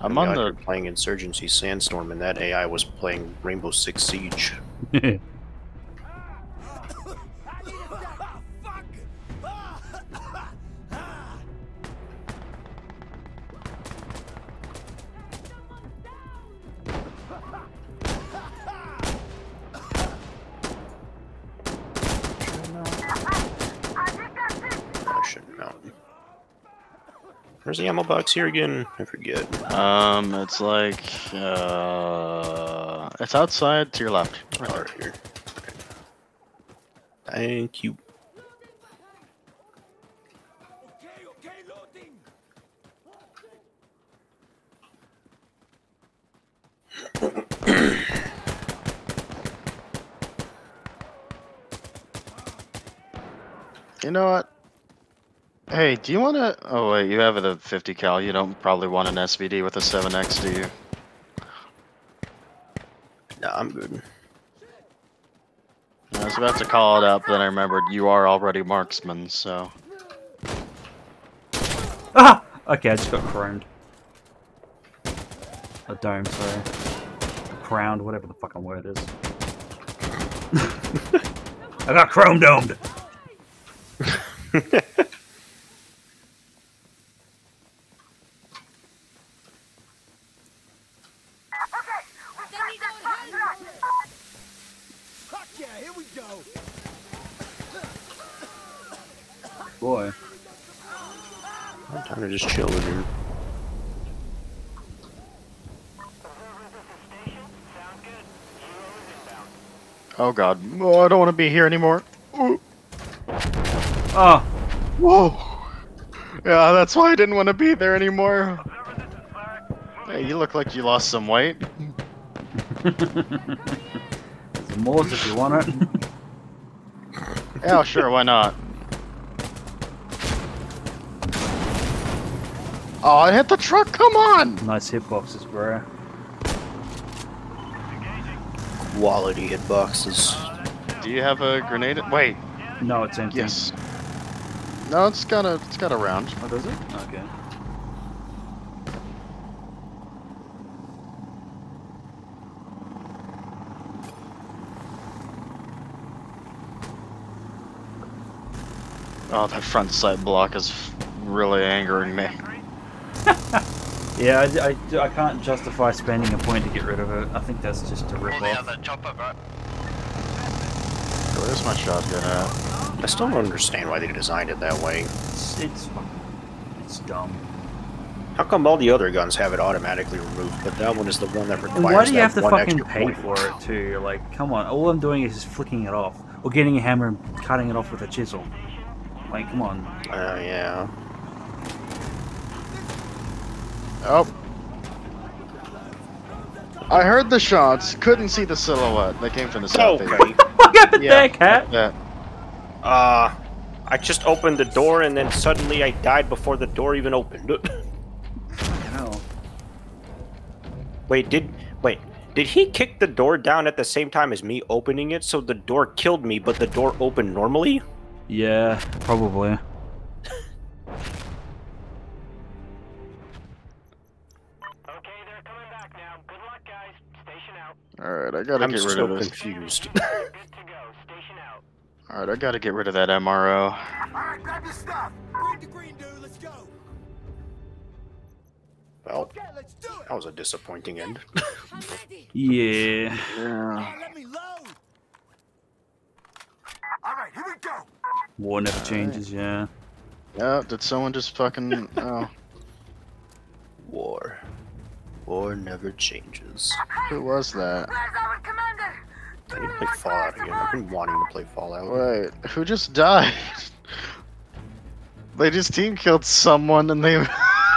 I'm I'm on out the- playing Insurgency Sandstorm, and that AI was playing Rainbow Six Siege. ammo box here again? I forget. Um, it's like uh, it's outside to your left. Right right here. Thank you. Okay, okay, loading. You know what? Hey, do you want to? Oh wait, you have the 50 cal. You don't probably want an SVD with a 7x, do you? No, I'm good. I was about to call it up, then I remembered you are already marksman, so. ah! Okay, I just got chromed. A dome, sorry. Crowned, whatever the fucking word is. I got chrome domed! Sending down hand Fuck yeah, here we go. Boy. I'm time to just chill in here. Oh god. Oh, I don't want to be here anymore. Ooh. Oh! Whoa. Yeah, that's why I didn't want to be there anymore. Hey, you look like you lost some weight. some more if you want it. Yeah, sure, why not? Oh, I hit the truck, come on! Nice hitboxes, bro. Quality hitboxes. Do you have a grenade? Wait, No, it's empty. yes. No, it's got a, it's got a round. Oh, does it? Okay. Oh, that front sight block is really angering me. Yeah, I, I, I can't justify spending a point to get rid of it. I think that's just a rip-off. Where's my shotgun at? I still don't understand why they designed it that way. It's, it's. It's dumb. How come all the other guns have it automatically removed, but that one is the one that requires And why do you have to one fucking extra pay point? for it too? Like, come on. All I'm doing is just flicking it off. Or getting a hammer and cutting it off with a chisel. Like, come on. Uh, yeah. Oh. I heard the shots, couldn't see the silhouette. They came from the south. Okay. What happened Yeah, there, cat? Yeah. Uh, I just opened the door and then suddenly I died before the door even opened. Hell. wait, did wait? Did he kick the door down at the same time as me opening it, so the door killed me, but the door opened normally? Yeah, probably. Alright, I gotta I'm get rid so of this. confused. Good to go. Alright, I gotta get rid of that MRO. Alright, grab your stuff. Green to green, dude. Let's go. well, Okay, let's do it. that was a disappointing end. Yeah. Yeah. Let me load. Alright, here we go. War never changes, yeah. Yeah, did someone just fucking. Oh, War. War never changes. who was that? Where's our commander? I need to play Fallout again. I've been wanting to play Fallout. Wait, who just died? They just team killed someone and they.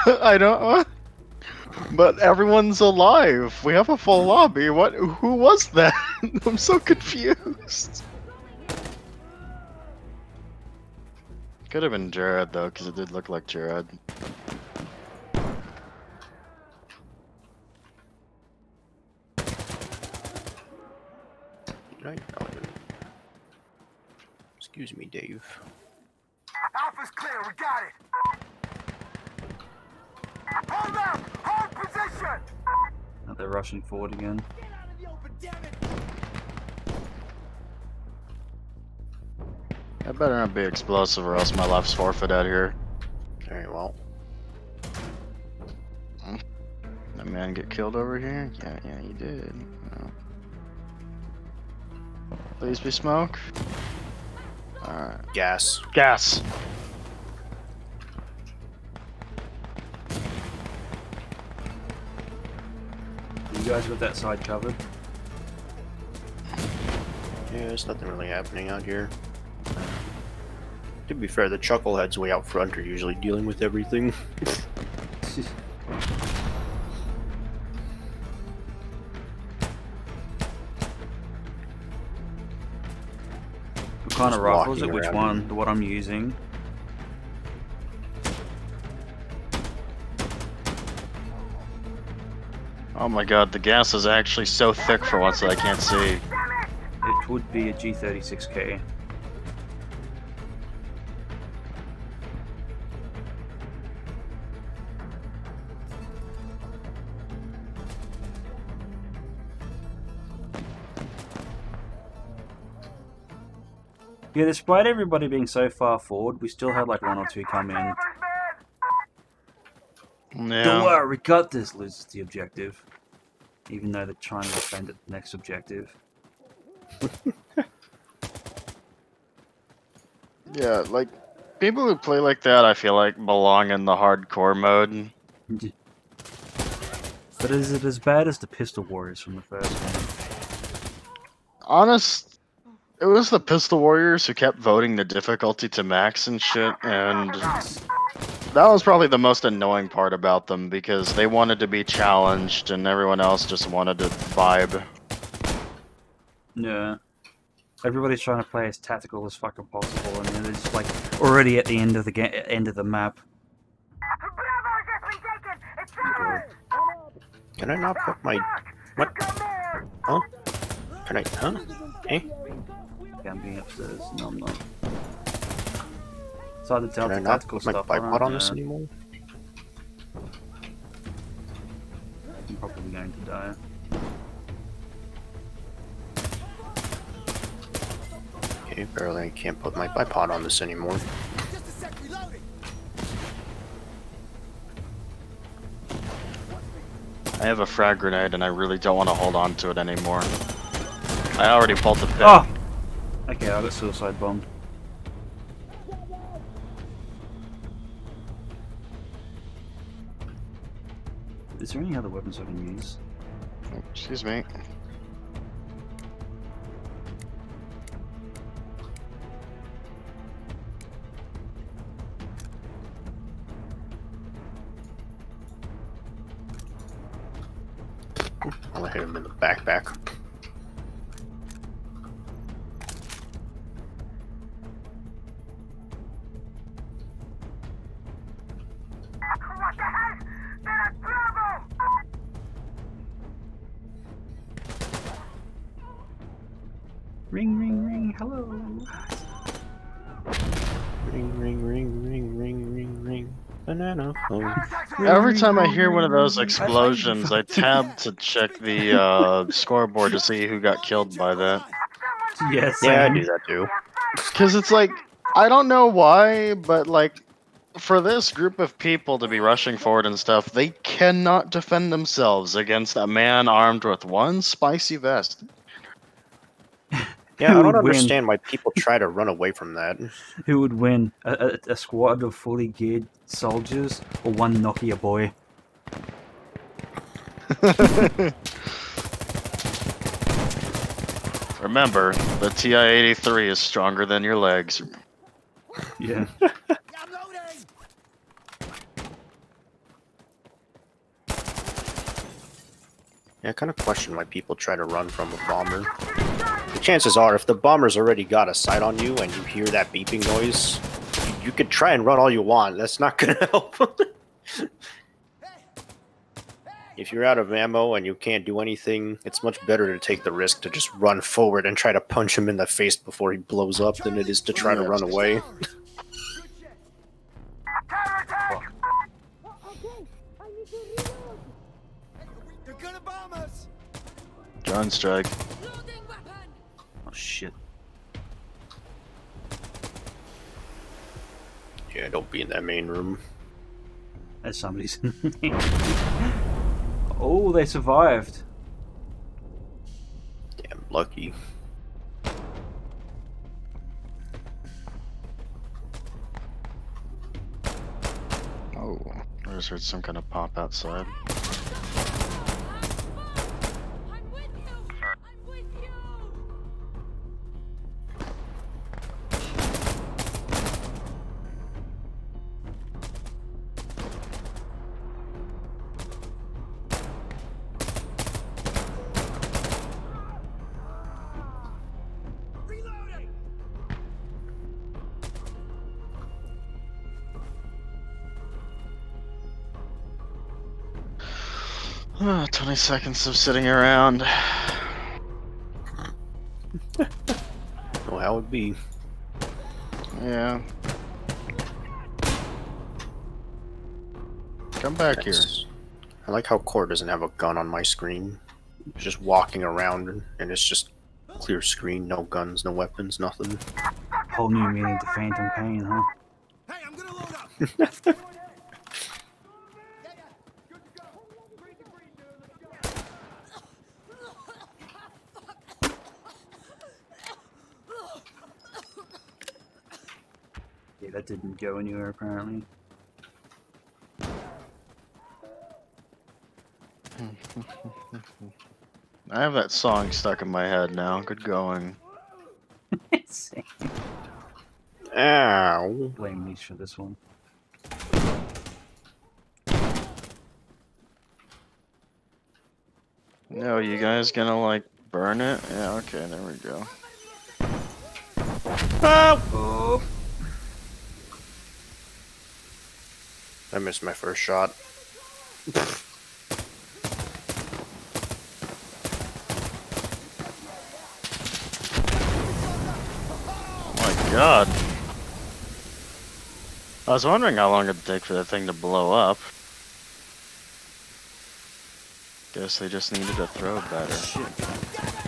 I don't. But everyone's alive. We have a full lobby. What? Who was that? I'm so confused. Could have been Jared though, because it did look like Jared. Right? Oh, Excuse me, Dave. Alpha's clear. We got it. Hold up. Hold position. Are they're rushing forward again? Get out of the open, damn it. I better not be explosive or else my life's forfeit out here. Very well. Hmm? That man get killed over here? Yeah, yeah, he did. Please be smoke. Alright. Gas. Gas! You guys got that side covered? Yeah, there's nothing really happening out here. To be fair, the chuckleheads way out front are usually dealing with everything. kind of rifle is it? Which one? The what I'm using? Oh my god, the gas is actually so thick for once that I can't see. It would be a G36K. Yeah, despite everybody being so far forward, we still had like one or two come in. Don't worry, we got this, loses the objective. Even though they're trying to defend at the next objective. Yeah, like, people who play like that, I feel like belong in the hardcore mode. But is it as bad as the Pistol Warriors from the first one? Honest, it was the Pistol Warriors who kept voting the difficulty to max and shit, and that was probably the most annoying part about them because they wanted to be challenged and everyone else just wanted to vibe. Yeah. Everybody's trying to play as tactical as fucking possible, and then they're just like already at the end of the ga- end of the map. Bravo has just been taken. It's ours. Can I not put my what? Huh? Can I? Huh? Eh? Yeah, I'm being upstairs. No, I'm not. It's hard to tell Can I the not tactical put my stuff. bipod aren't on this you? anymore? I'm probably going to die. Okay, apparently I can't put my bipod on this anymore. Just a sec, reloading. I have a frag grenade and I really don't want to hold on to it anymore. I already pulled the pin. Oh! Okay, I got suicide bombed. Is there any other weapons I can use? Excuse me. I'll hit him in the backpack. Every time I hear one of those explosions, I tab to check the uh, scoreboard to see who got killed by that. Yes, Yeah, I do that too. Because it's like, I don't know why, but like, for this group of people to be rushing forward and stuff, they cannot defend themselves against a man armed with one spicy vest. Yeah, I don't would win? understand why people try to run away from that. Who would win? A, a, a squad of fully geared soldiers or one Nokia boy? Remember, the TI-83 is stronger than your legs. Yeah. Yeah, I kind of question why people try to run from a bomber. The chances are, if the bomber's already got a sight on you and you hear that beeping noise, you, you could try and run all you want. That's not gonna help. if you're out of ammo and you can't do anything, it's much better to take the risk to just run forward and try to punch him in the face before he blows up than it is to try to run away. Counterattack. They're gonna bomb us. Gun strike. Yeah, don't be in that main room. There's somebody's. oh, they survived. Damn lucky. Oh, I just heard some kind of pop outside. 20 seconds of sitting around. Oh, how would be? Yeah. Come back here. I like how Core doesn't have a gun on my screen. He's just walking around and it's just clear screen, no guns, no weapons, nothing. Whole new meaning to Phantom Pain, huh? Hey, I'm gonna load up. yeah, yeah. Good to go. Breathe the breathe, dude. Let's go. Yeah, that didn't go anywhere apparently. I have that song stuck in my head now. Good going. Ow. Blame me for this one. No, you guys gonna like burn it? Yeah, okay, there we go. Oh. I missed my first shot. Oh my god. I was wondering how long it'd take for that thing to blow up. Guess they just needed to throw better. These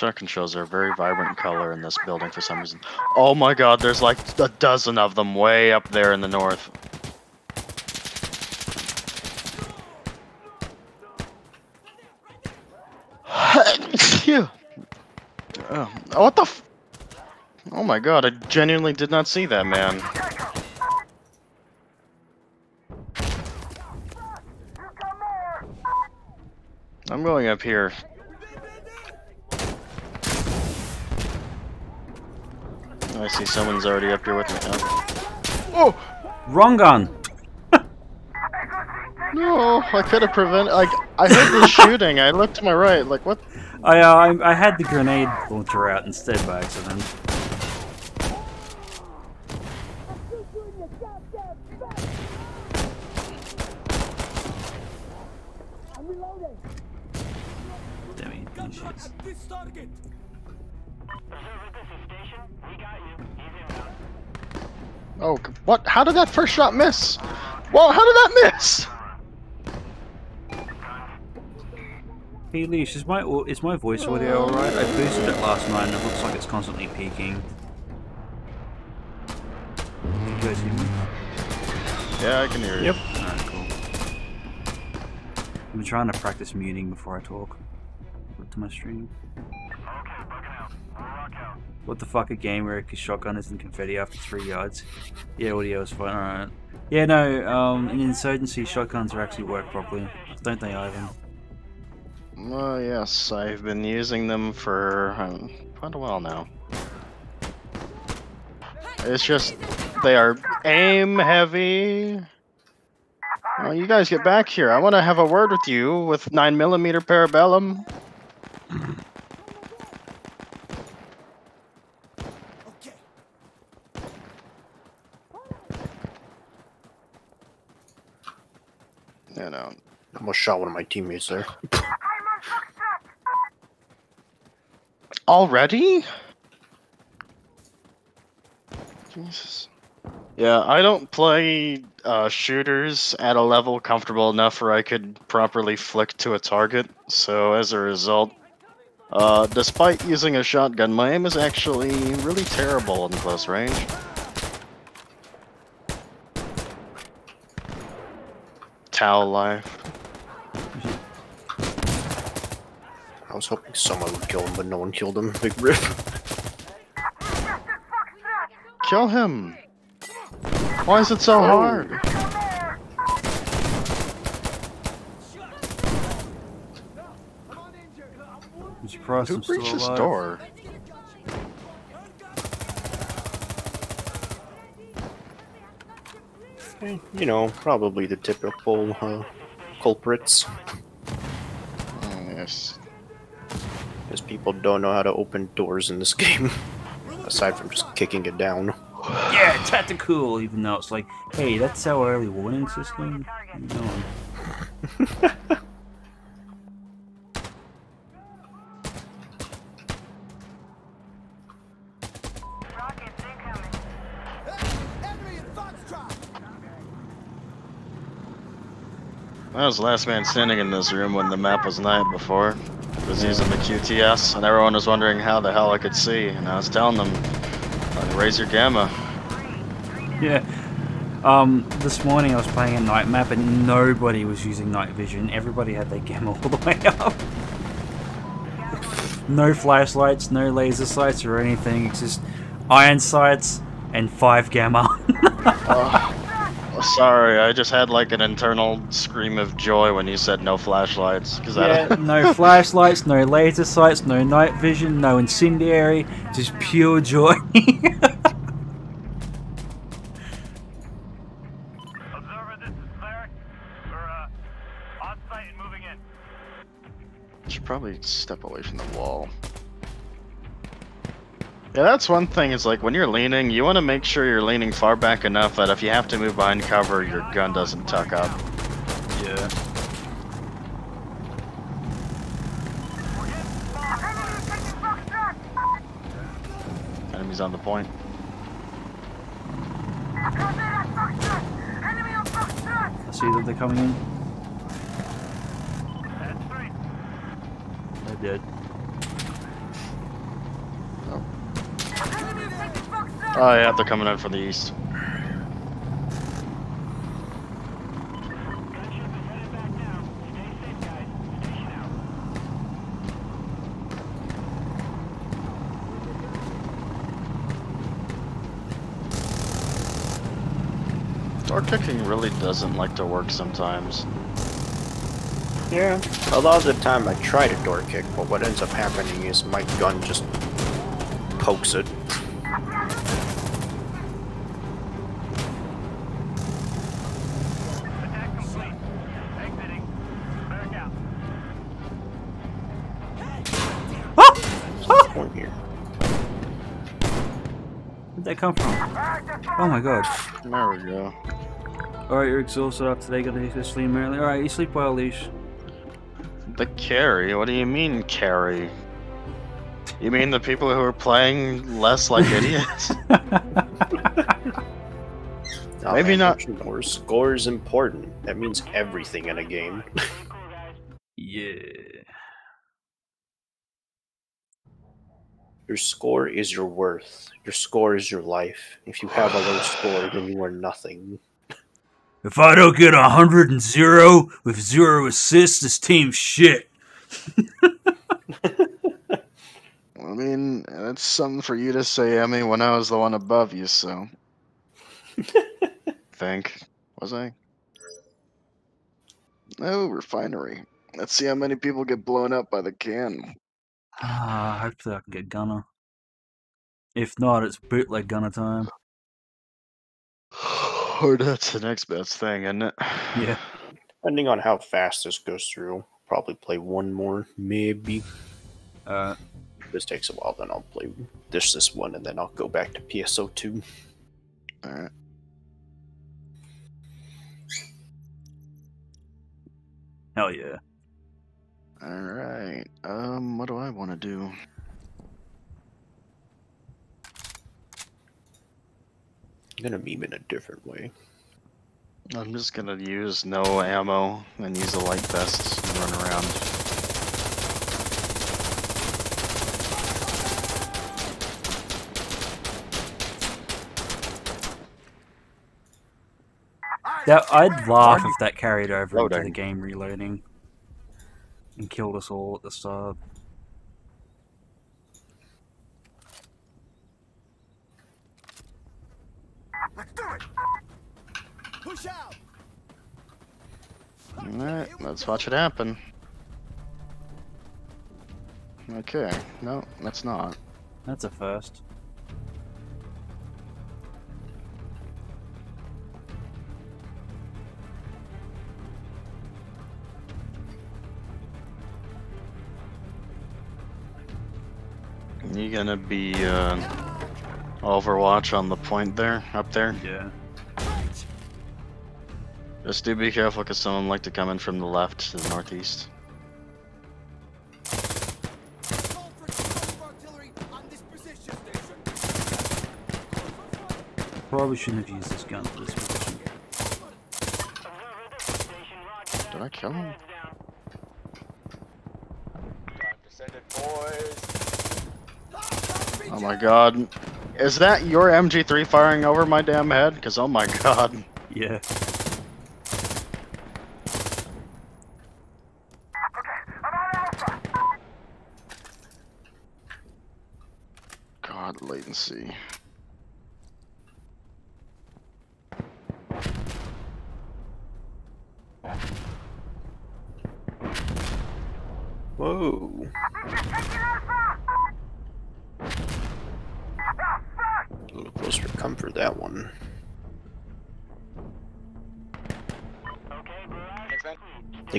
shotgun shells are a very vibrant color in this building for some reason. Oh my god, there's like a dozen of them way up there in the north. Oh, what the Oh my god, I genuinely did not see that man. I'm going up here. I see someone's already up here with me. Oh, Wrong gun. no! I could have prevented. Like I heard the shooting. I looked to my right. Like what? I, uh, I I had the grenade launcher out instead by accident. What? How did that first shot miss? Whoa! How did that miss? Hey Leash, is my is my voice audio alright? I boosted it last night and it looks like it's constantly peaking. Can you guys hear me? Yeah, I can hear you. Yep. Alright, cool. I'm trying to practice muting before I talk to my stream. What the fuck, a game where a shotgun is in confetti after three yards? Yeah, audio is fine, alright. Yeah, no, um, in Insurgency, shotguns are actually work properly. Don't they, Ivan? Oh yes, I've been using them for um, quite a while now. It's just they are aim heavy. Oh, you guys get back here. I want to have a word with you with 9mm Parabellum. You know, Almost shot one of my teammates there. already? Jesus. Yeah, I don't play uh, shooters at a level comfortable enough where I could properly flick to a target. So as a result, uh, despite using a shotgun, my aim is actually really terrible in close range. Towel life. I was hoping someone would kill him, but no one killed him. Big rip. Kill him! Why is it so oh. hard? I'm surprised Who I'm breached this door? You know, probably the typical uh, culprits. Yes. Because people don't know how to open doors in this game. Aside from just kicking it down. Yeah, tactical, even though it's like, hey, that's our early warning system. No. I was the last man standing in this room when the map was night before. I was using the QTS, and everyone was wondering how the hell I could see, and I was telling them, uh, raise your gamma. Yeah. Um, this morning I was playing a night map and nobody was using night vision. Everybody had their gamma all the way up. no flashlights, no laser sights or anything. It's just iron sights and five gamma. Sorry, I just had like an internal scream of joy when you said no flashlights. Because Yeah, no flashlights, no laser sights, no night vision, no incendiary, just pure joy. Observer, this is Cleric. We're uh, on site and moving in. should probably step away from the wall. Yeah, that's one thing. Is like when you're leaning, you want to make sure you're leaning far back enough that if you have to move behind cover, your gun doesn't tuck up. yeah. Enemy taking Foxtrot! Enemies on the point. Copy that, Foxtrot! Enemy on Foxtrot! I see that they're coming in. That's three. They're dead. Enemy taking Foxtrot! Oh yeah, they're coming out from the east. Door kicking really doesn't like to work sometimes. Yeah, a lot of the time I try to door kick, but what ends up happening is my gun just pokes it. My god. There we go. Alright, you're exhausted after today, gotta go sleep early. Alright, you sleep well, Leash. The carry? What do you mean carry? You mean the people who are playing less like idiots? Oh, Maybe man, not- don't you know, Score is important. That means everything in a game. Yeah. Your score is your worth. Your score is your life. If you have a low score, then you are nothing. If I don't get a hundred and zero with zero assists, this team's shit. I mean, that's something for you to say, Emmi, when I was the one above you, so. Think. Was I? Oh, refinery. Let's see how many people get blown up by the can. Ah, hopefully I can get Gunner. If not, it's bootleg Gunner time. or that's the next best thing, isn't it? Yeah. Depending on how fast this goes through, probably play one more, maybe. Uh, If this takes a while, then I'll play this this one, and then I'll go back to PSO two. Alright. hell yeah. Alright. Um, what do I want to do? I'm gonna meme in a different way. I'm just gonna use no ammo and use a light vest and run around. That I'd laugh if that carried over into the game reloading and killed us all at the start. Let's do it! Push out! Alright, let's watch it happen. Okay, no, that's not. That's a first. You gonna be uh, Overwatch on the point there, up there? Yeah. Just do be careful, cause someone like to come in from the left to the northeast. Call for explosive artillery on this position station. Probably shouldn't have used this gun for this position. Did I kill him? Oh my god. Is that your MG3 firing over my damn head? Cause oh my god. Yeah. God, latency.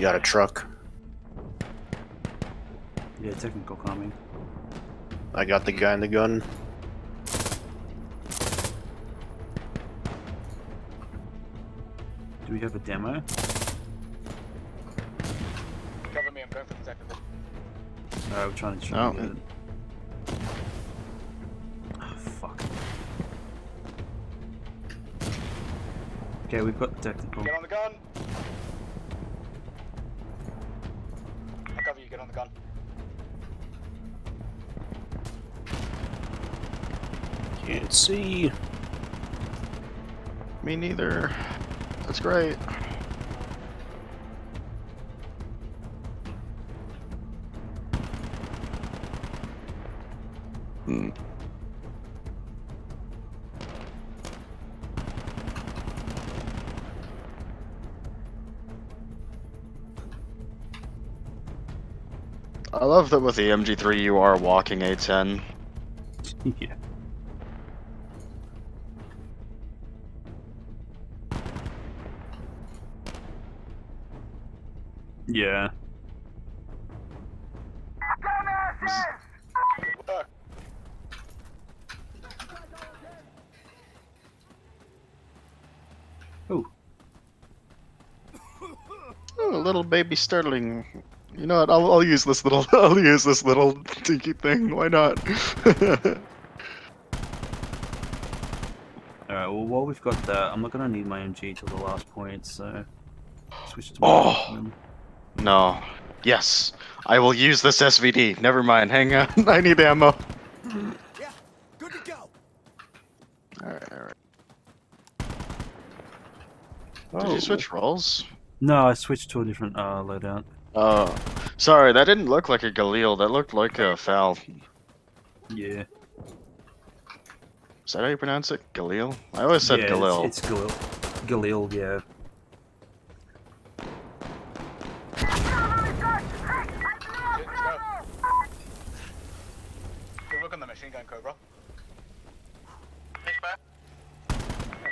They got a truck. Yeah, technical coming. I got the guy in the gun. Do we have a demo? Cover me, I'm going for the technical. Uh, we're trying to try Oh. it. Oh, fuck. Okay, we've got the technical. Get on the gun! The gun. Can't see. Me neither. That's great. Hmm. I love that with the MG3 you are walking A10. yeah. Yeah. Good work. Oh, Oh, little baby Sterling. You know what? I'll, I'll use this little. I'll use this little tinky thing. Why not? alright, well, while we've got that, I'm not gonna need my MG till the last point, so. Switch to my Oh. Walkman. no. Yes. I will use this SVD. Never mind. Hang on. I need ammo. Yeah, good to go. All right. All right. Oh, Did you switch roles? No, I switched to a different uh, loadout. Oh, sorry. That didn't look like a Galil. That looked like a Fal. Yeah. Is that how you pronounce it? Galil? I always said yeah, Galil. It's, it's Galil. Galil, yeah. Shit, let's go. Good work on the machine gun, Cobra. Hey,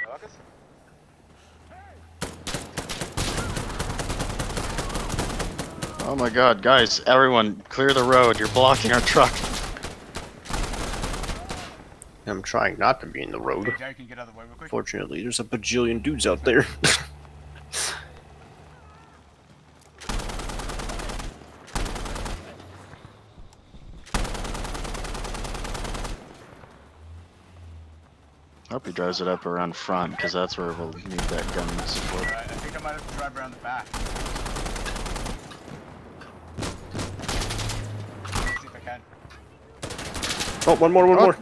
Marcus. Oh my god, guys, everyone, clear the road. You're blocking our truck. I'm trying not to be in the road. Hey, Jerry, get out of the way real quick? Fortunately, there's a bajillion dudes out there. I hope he drives it up around front, because that's where we'll need that gun support. Alright, I think I might have to drive around the back. See if I can. Oh, one more, one Oh. more.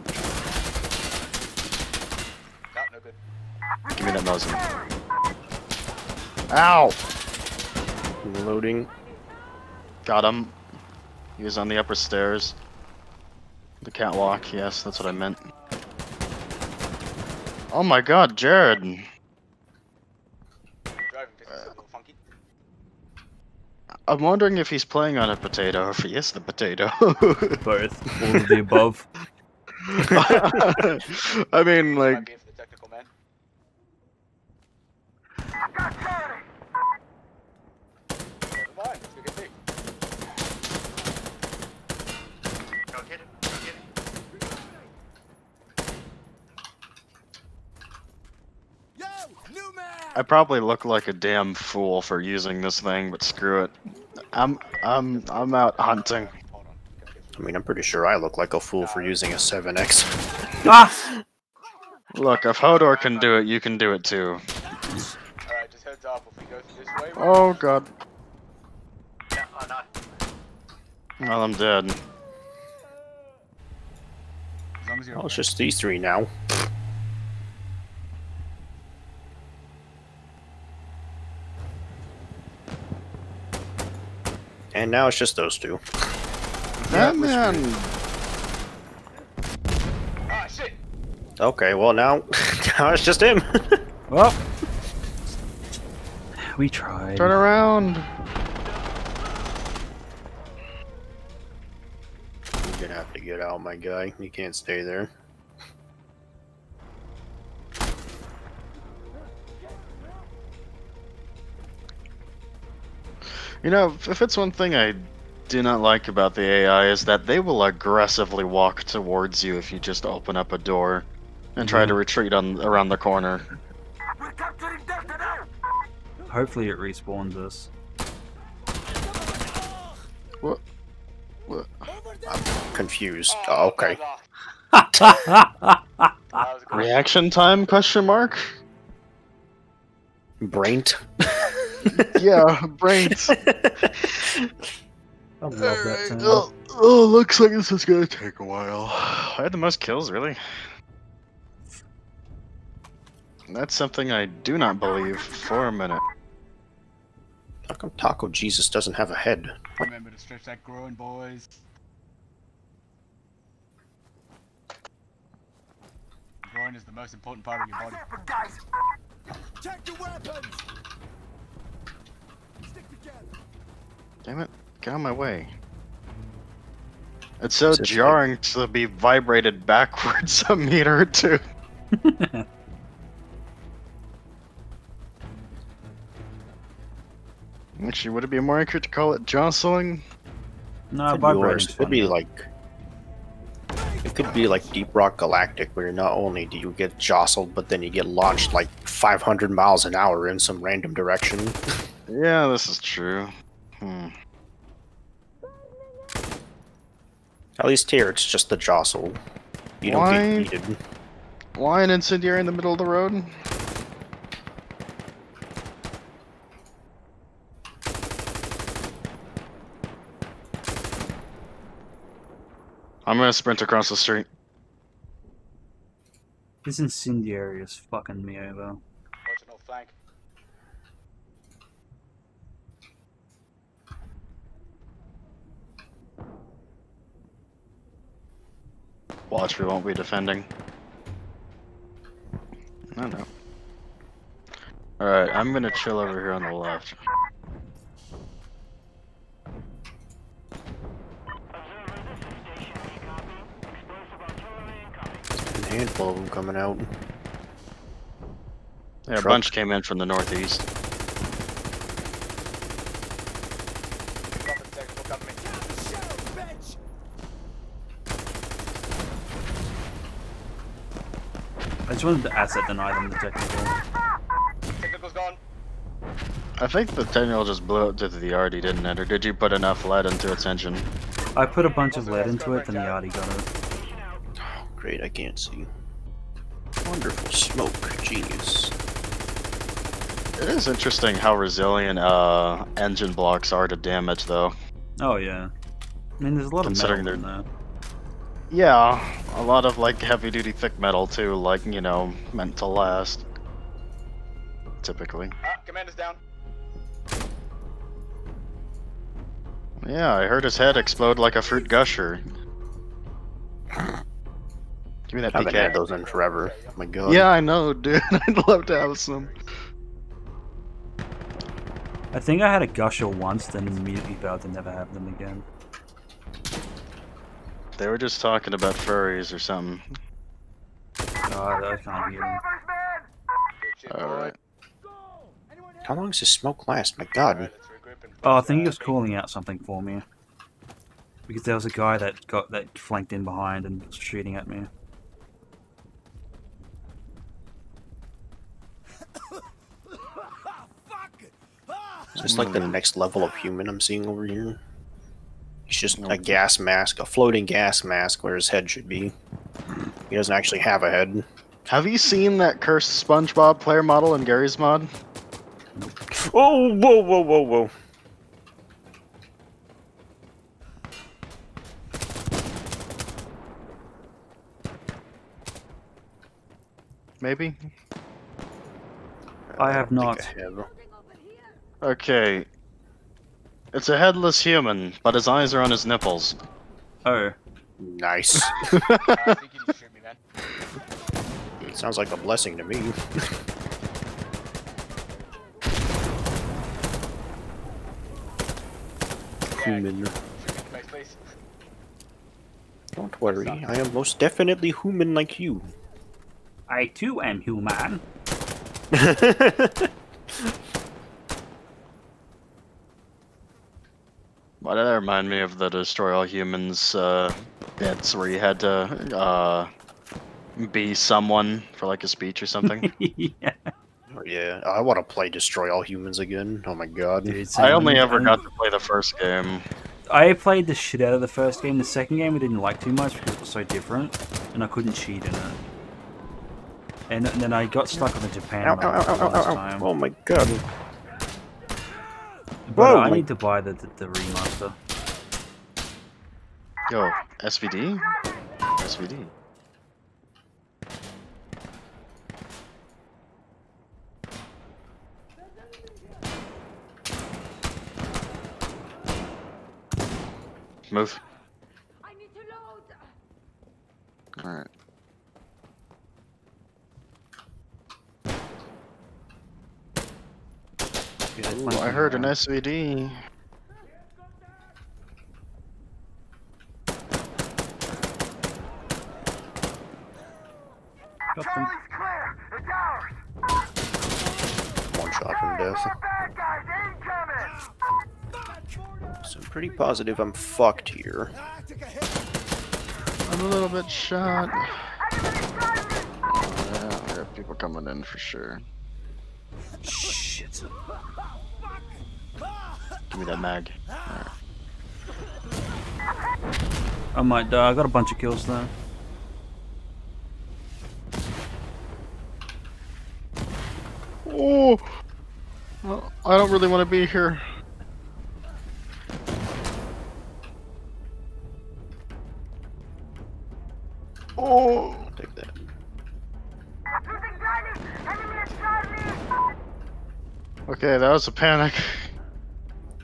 No, no good. Give me that muzzle. Ow! Loading. Got him. He was on the upper stairs. The catwalk, yes, that's what I meant. Oh my god, Jared! Driving distance is a little funky. I'm wondering if he's playing on a potato, or if he is the potato. Both. All of the above. I mean, Might like, be for the technical man. Never mind, let's go get Nick. Go get him, go get him. Yo, new man. I probably look like a damn fool for using this thing, but screw it. I'm, I'm, I'm out hunting. Hold on, gonna get I mean, I'm pretty sure I look like a fool for using a 7X. ah! Look, if Hodor can do it, you can do it too. Alright, just heads up. If we go through this way, Oh god. yeah, oh, no. Well, I'm dead. As long as you're Oh, it's just these three now. And now it's just those two. That man. Ah, shit! Okay, well now, now it's just him. Well. We tried. Turn around. You're gonna have to get out, my guy. You can't stay there. You know, if it's one thing I do not like about the AI is that they will aggressively walk towards you if you just open up a door and try to mm-hmm. retreat on around the corner. We're capturing Delta now! Hopefully it respawns us. What? What? I'm Confused. Oh, okay. That was a good Reaction time? Question mark. Braint. Yeah, brains. I love that term. Oh, oh, looks like this is gonna take a while. I had the most kills, really. That's something I do not believe for a minute. How come Taco Jesus doesn't have a head? Remember to stretch that groin, boys. Groin is the most important part of your body. Guys! Check the weapons! Damn it, get out of my way. It's so It's just like- jarring to be vibrated backwards a meter or two. Actually, would it be more accurate to call it jostling? no, Could be It could be like. It could be like Deep Rock Galactic, where not only do you get jostled, but then you get launched like 500 miles an hour in some random direction. Yeah, this is true. Hmm. At least here, it's just the jostle. You don't Why? get heated. Why an incendiary in the middle of the road? I'm gonna sprint across the street. This incendiary is fucking me over. Watch an old flank. Watch, we won't be defending. No, no. Alright, I'm gonna chill over here on the left. A handful of them coming out. Yeah, a bunch came in from the northeast. Government technical coming. Sheriff, bitch! I just wanted to asset deny them the technical. Technical's gone. I think the technical just blew up to the Arty, didn't it? Or did you put enough lead into its engine? I put a bunch of lead into it, then the Arty got it. Great, I can't see. Wonderful smoke, genius. It is interesting how resilient uh, engine blocks are to damage, though. Oh yeah. I mean, there's a lot of metal Considering in there. Yeah, a lot of like heavy duty thick metal too, like, you know, meant to last. Typically. Ah, commander's down. Yeah, I heard his head explode like a fruit gusher. Give me that I haven't had those in forever. Oh my god. Yeah, I know, dude. I'd love to have some. I think I had a gusher once, then immediately vowed to never have them again. They were just talking about furries or something. No, I, I can't hear them. Favors, man! Good shit, boy. Alright. How long does this smoke last? My god. Alright, let's regroup and Oh, I think he was calling out something for me. Because there was a guy that got that flanked in behind and was shooting at me. Fuck! Is this like the next level of human I'm seeing over here? He's just a gas mask, a floating gas mask where his head should be. He doesn't actually have a head. Have you seen that cursed SpongeBob player model in Garry's Mod? Oh, whoa, whoa, whoa, whoa. Maybe? I have don't not. I have. Okay. It's a headless human, but his eyes are on his nipples. Oh. Nice. uh, me, it sounds like a blessing to me. human. Don't worry, I am most definitely human like you. I too am human. Why did that remind me of the Destroy All Humans uh, bits where you had to uh, be someone for like a speech or something? yeah. Oh, yeah, I want to play Destroy All Humans again. Oh my god. Dude, I only same. ever got to play the first game. I played the shit out of the first game. The second game I didn't like too much because it was so different, and I couldn't cheat in it. And, and then I got stuck on the Japan Ow, mode ow, ow, ow, ow, time. ow. Oh my god. But I need to buy the, the, the remaster. Yo, SVD? SVD. Move. I need to load. Alright. Yeah, it's Ooh, I heard an SVD. got them. Charlie's clear. It's ours. One shot from death. More bad guys incoming. So I'm pretty positive I'm fucked here. I took a hit. I'm a little bit shot. Yeah, I got people coming in for sure. Shit. Give me that mag. I might die. I got a bunch of kills though. Oh! Well, I don't really want to be here. Oh! Take that. Losing Charlie. Enemy at Charlie. Okay, that was a panic.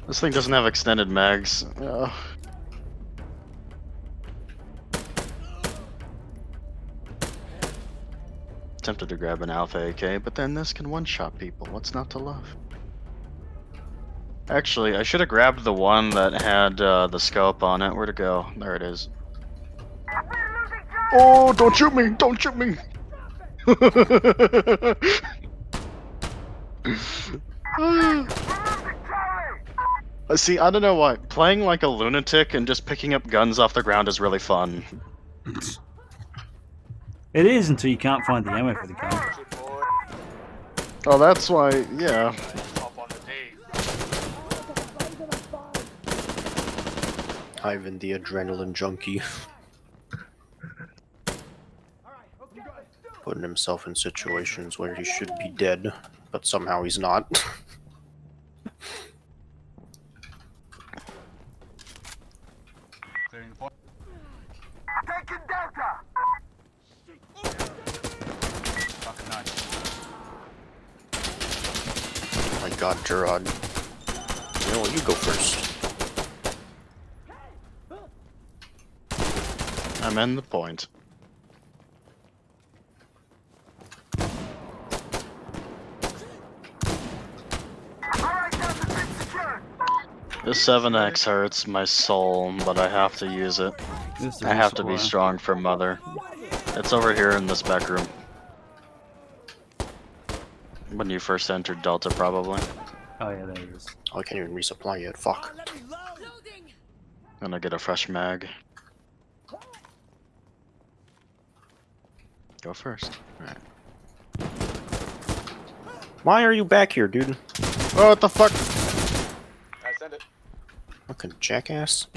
This thing doesn't have extended mags. Ugh. Tempted to grab an Alpha AK, but then this can one-shot people. What's not to love? Actually, I should have grabbed the one that had uh, the scope on it. Where'd it go? There it is. We're losing Charlie. Oh, don't shoot me! Don't shoot me! We're losing Charlie. Uh, Uh, see, I don't know why. Playing like a lunatic and just picking up guns off the ground is really fun. It is until you can't find the ammo for the gun. Oh, that's why, yeah. Up on the D. Ivan the adrenaline junkie. Putting himself in situations where he should be dead, but somehow he's not. Clearing the point. Taking Delta. Fucking nice. oh my god, Gerard. You know what, you go first. I'm in the point. All right, Delta's been secured. This 7x hurts my soul, but I have to use it. I have to be strong for mother. It's over here in this back room. When you first entered Delta, probably. Oh yeah, there it is. Oh, I can't even resupply yet. Fuck. Oh, let me load. Loading. Gonna get a fresh mag. Go first. Alright. Why are you back here, dude? Oh, what the fuck? I send it. Fucking jackass.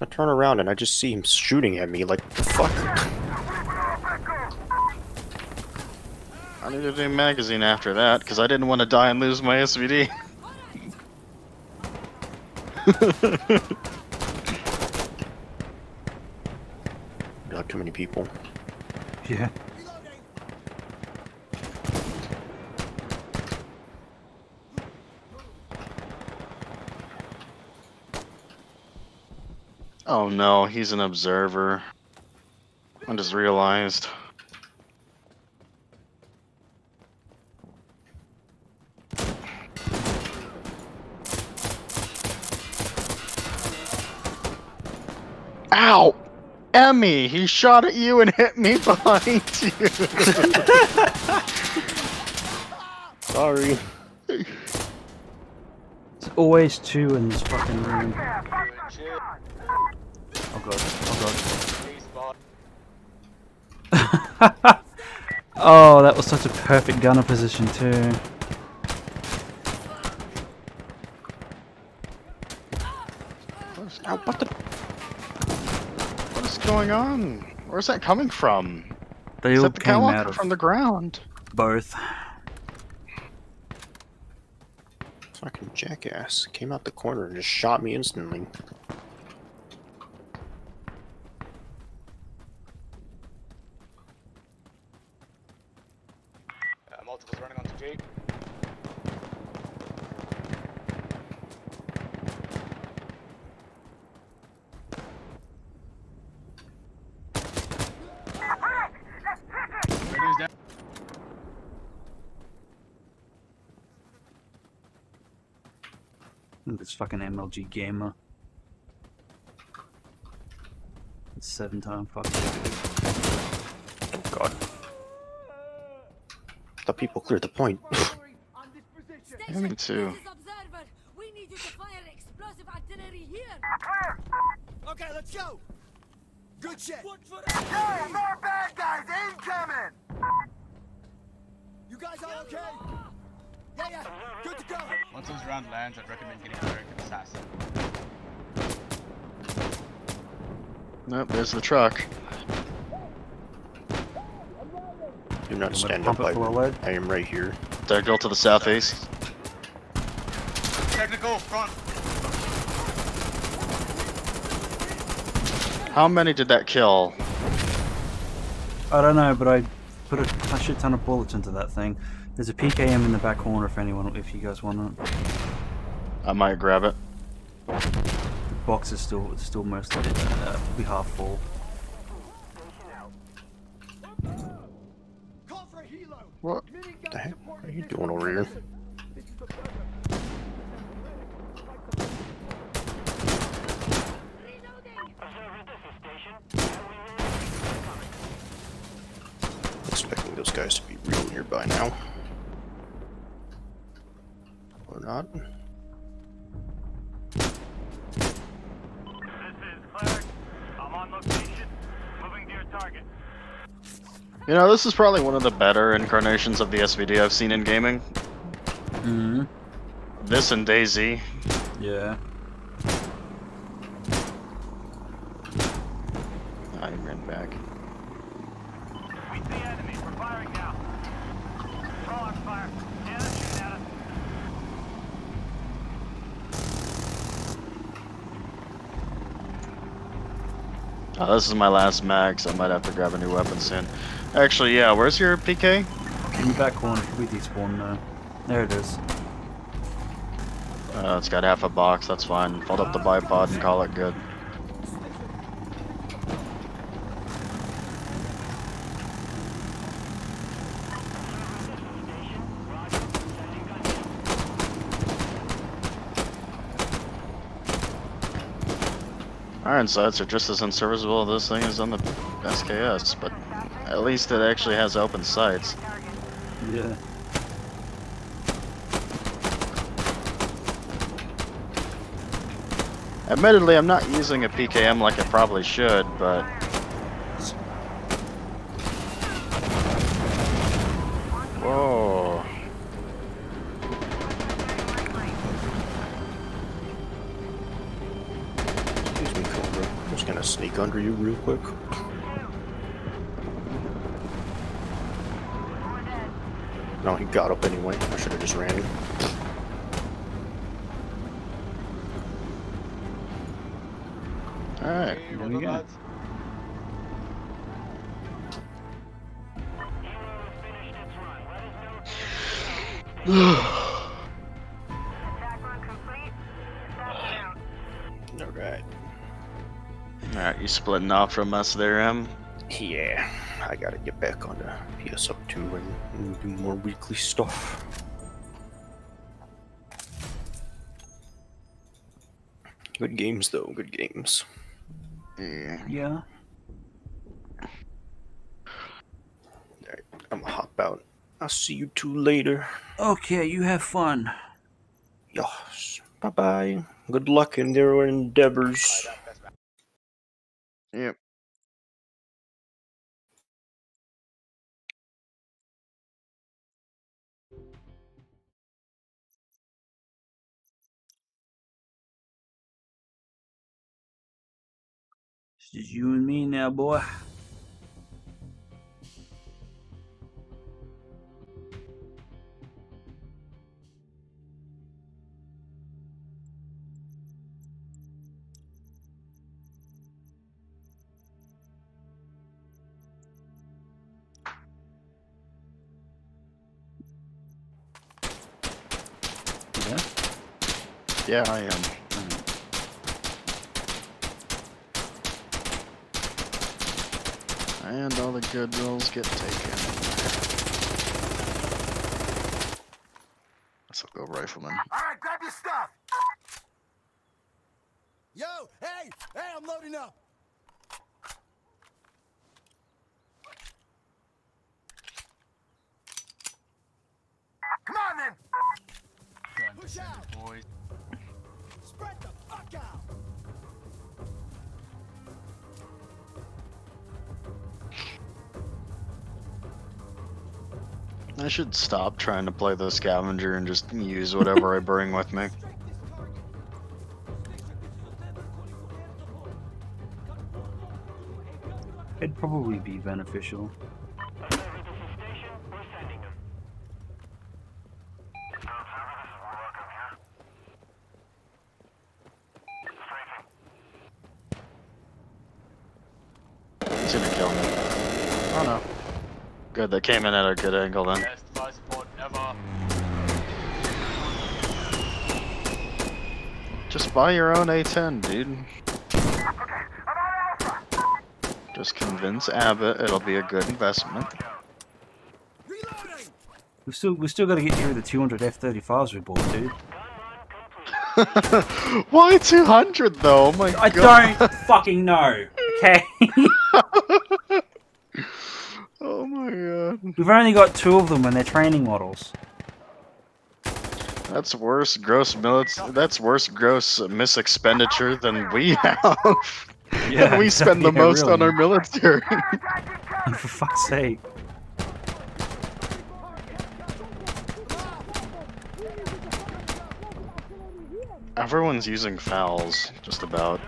I turn around and I just see him shooting at me like, the fuck? I need a new magazine after that, because I didn't want to die and lose my SVD. Got too many people. Yeah. oh no, he's an observer. I just realized. Ow! Emmi, he shot at you and hit me behind you. Sorry. It's always two in this fucking room. Doing shit. Oh god. Oh Base bot. god. oh, that was such a perfect gunner position too. Ow, what the? What is going on? Where's that coming from? They Is all that the came out from the ground? both. Fucking jackass. Came out the corner and just shot me instantly. Fucking MLG gamer. Seven time fuck. God. The people cleared the point. On this position. Yeah, me too. This is Observer. We need you to fire explosive artillery here. Okay, let's go. Good shit. Hey, more bad guys incoming! You guys all okay? Yeah, yeah. Good to go. Once this round lands, I'd recommend getting American Assassin. Nope, there's the truck. You do not gonna stand pump up. it full I, lead? I am right here. Diagonal to the southeast. Technical front. How many did that kill? I don't know, but I put a, a shit ton of bullets into that thing. There's a PKM in the back corner if anyone, if you guys want it. I might grab it. The box is still still mostly uh, be half full. Call for a helo. What? What the heck? Are you doing over here? Expecting those guys to be real nearby now. Or not. This is Cleric. I'm on location. Moving to your target. You know, this is probably one of the better incarnations of the SVD I've seen in gaming. Mm-hmm. This and DayZ. Yeah. I ran back. We see enemy. We're firing now. Throw on fire. Yeah, they're shooting at us. Oh, this is my last mag, so I might have to grab a new weapon soon. Actually, yeah, where's your PK? In the back corner, we despawn now. There it is. Uh, it's got half a box, that's fine. Fold up the bipod and call it good. Iron sights are just as unserviceable as this thing is on the SKS, but at least it actually has open sights. Yeah. Admittedly, I'm not using a PKM like I probably should, but... just under you real quick. No, he got up anyway. I should have just ran him. Alright, Hey, here well we done, go. lads. Attack splitting off from us there, Em? Yeah, I gotta get back on the PSO2 and, and do more weekly stuff. Good games, though. Good games. see. Yeah. I'm gonna hop out. I'll see you two later. Okay, you have fun. Yes. Bye bye. Good luck in their endeavors. Yep. It's just you and me now, boy. Yeah, I am. And all the good rolls get taken. Let's go rifleman. I should stop trying to play the scavenger and just use whatever I bring with me. It'd probably be beneficial. He's gonna kill me. Oh no. Good, that came in at a good angle then. Best fire support ever. Just buy your own A10, dude. Okay, I'm on Alpha. Just convince Abbott it'll be a good investment. Reloading. We still we still got to get through the 200 F-35s we bought, dude. Why 200 though? Oh my I god. don't fucking know. Okay. oh my god. We've only got two of them and they're training models. That's worse gross milits. That's worse gross miss expenditure than we have. Yeah, we spend the yeah, most on our military. and For fuck's sake. Everyone's using FALs, just about.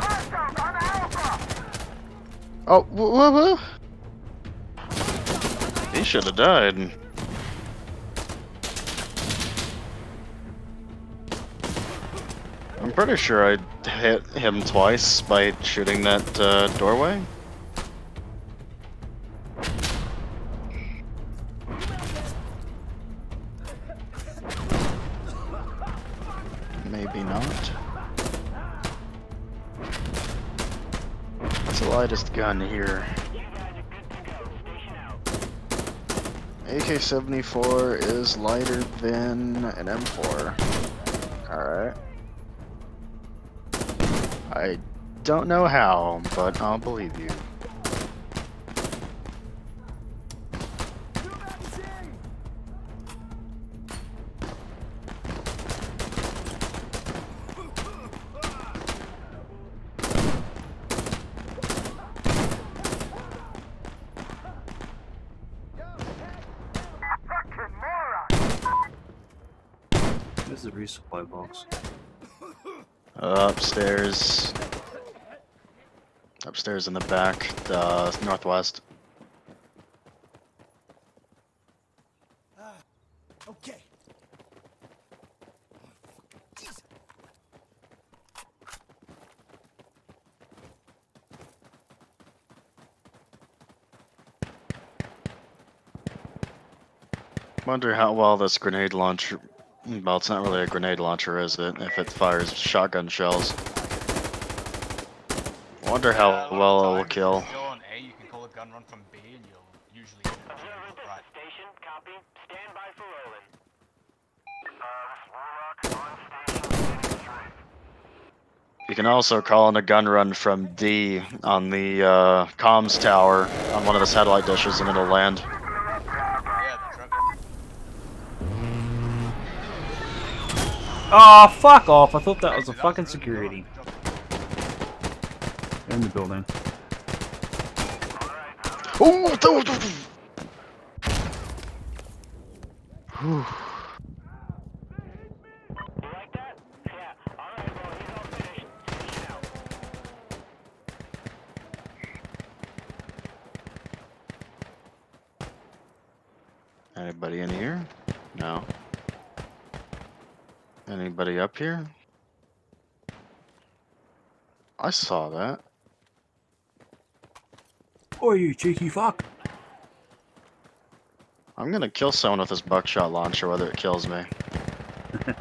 Hostiles on Alpha. Oh, wh- wh- wh- He should have died. I'm pretty sure I hit him twice by shooting that uh, doorway. Gun here? AK-74 is lighter than an M4. Alright. I don't know how, but I'll believe you. The resupply box. Upstairs. Upstairs in the back, uh, northwest. Okay. Wonder how well this grenade launcher. Well, it's not really a grenade launcher, is it? If it fires shotgun shells. Wonder how Uh, a lot of well it will times, if kill. you're Still on A, you can call a gun run from B, and you'll usually get a pretty good right. You can also call in a gun run from D on the uh, comms tower on one of the satellite dishes and it'll land. Yeah, the truck. Oh, fuck off. I thought that was a fucking security. They're in the building. Ooh, th- th- Whew. Anybody in here? No. Up here? I saw that. Oh, you cheeky fuck. I'm gonna kill someone with this buckshot launcher, whether it kills me.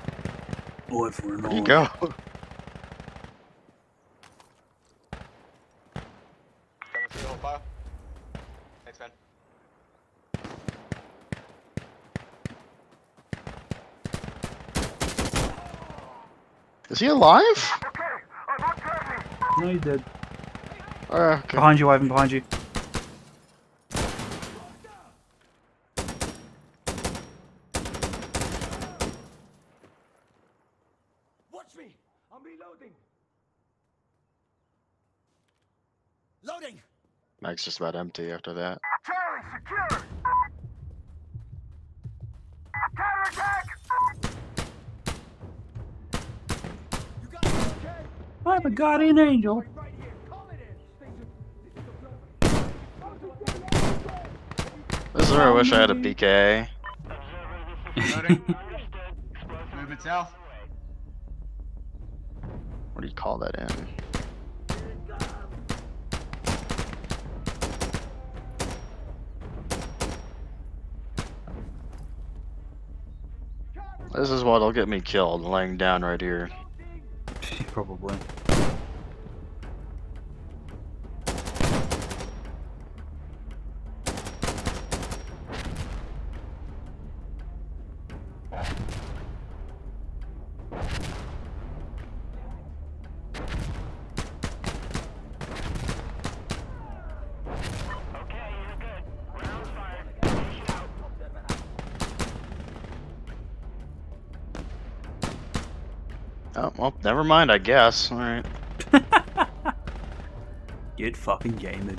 Boy, for an Where'd you go? Coming through on fire. Thanks, man. Is he alive? No, you did. Oh, okay. Behind you, Ivan, behind you. Watch me! I'm reloading! Loading! Mag's just about empty after that. Guardian angel. Right, right here. Call it in. Station. This is observer. This is where I wish I had a PK. Loading. Movement south. What do you call that in? This is what'll get me killed, laying down right here. Probably. Mind, I guess. Alright. Good fucking game,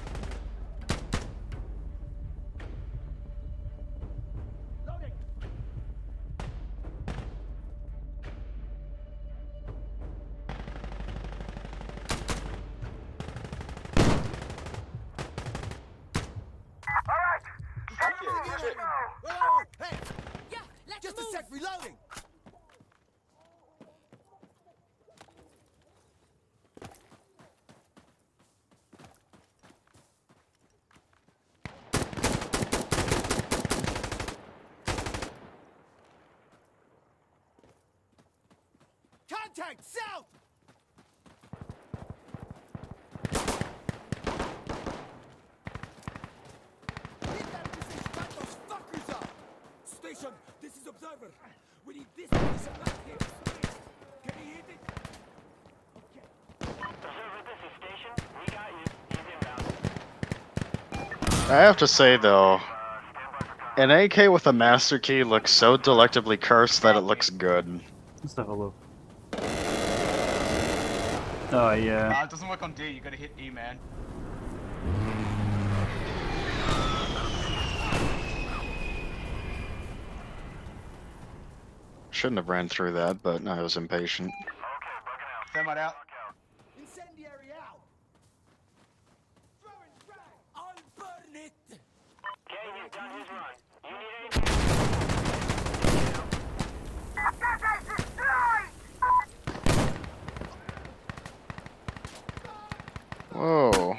I have to say though, an AK with a master key looks so delectably cursed that it looks good. Let's have a look. Oh, yeah. Nah, it doesn't work on D. You gotta hit E, man. Shouldn't have ran through that, but I was impatient. Thermite out. Incendiary out! Throwing frag! I'll burn it! That guy's destroyed! Whoa.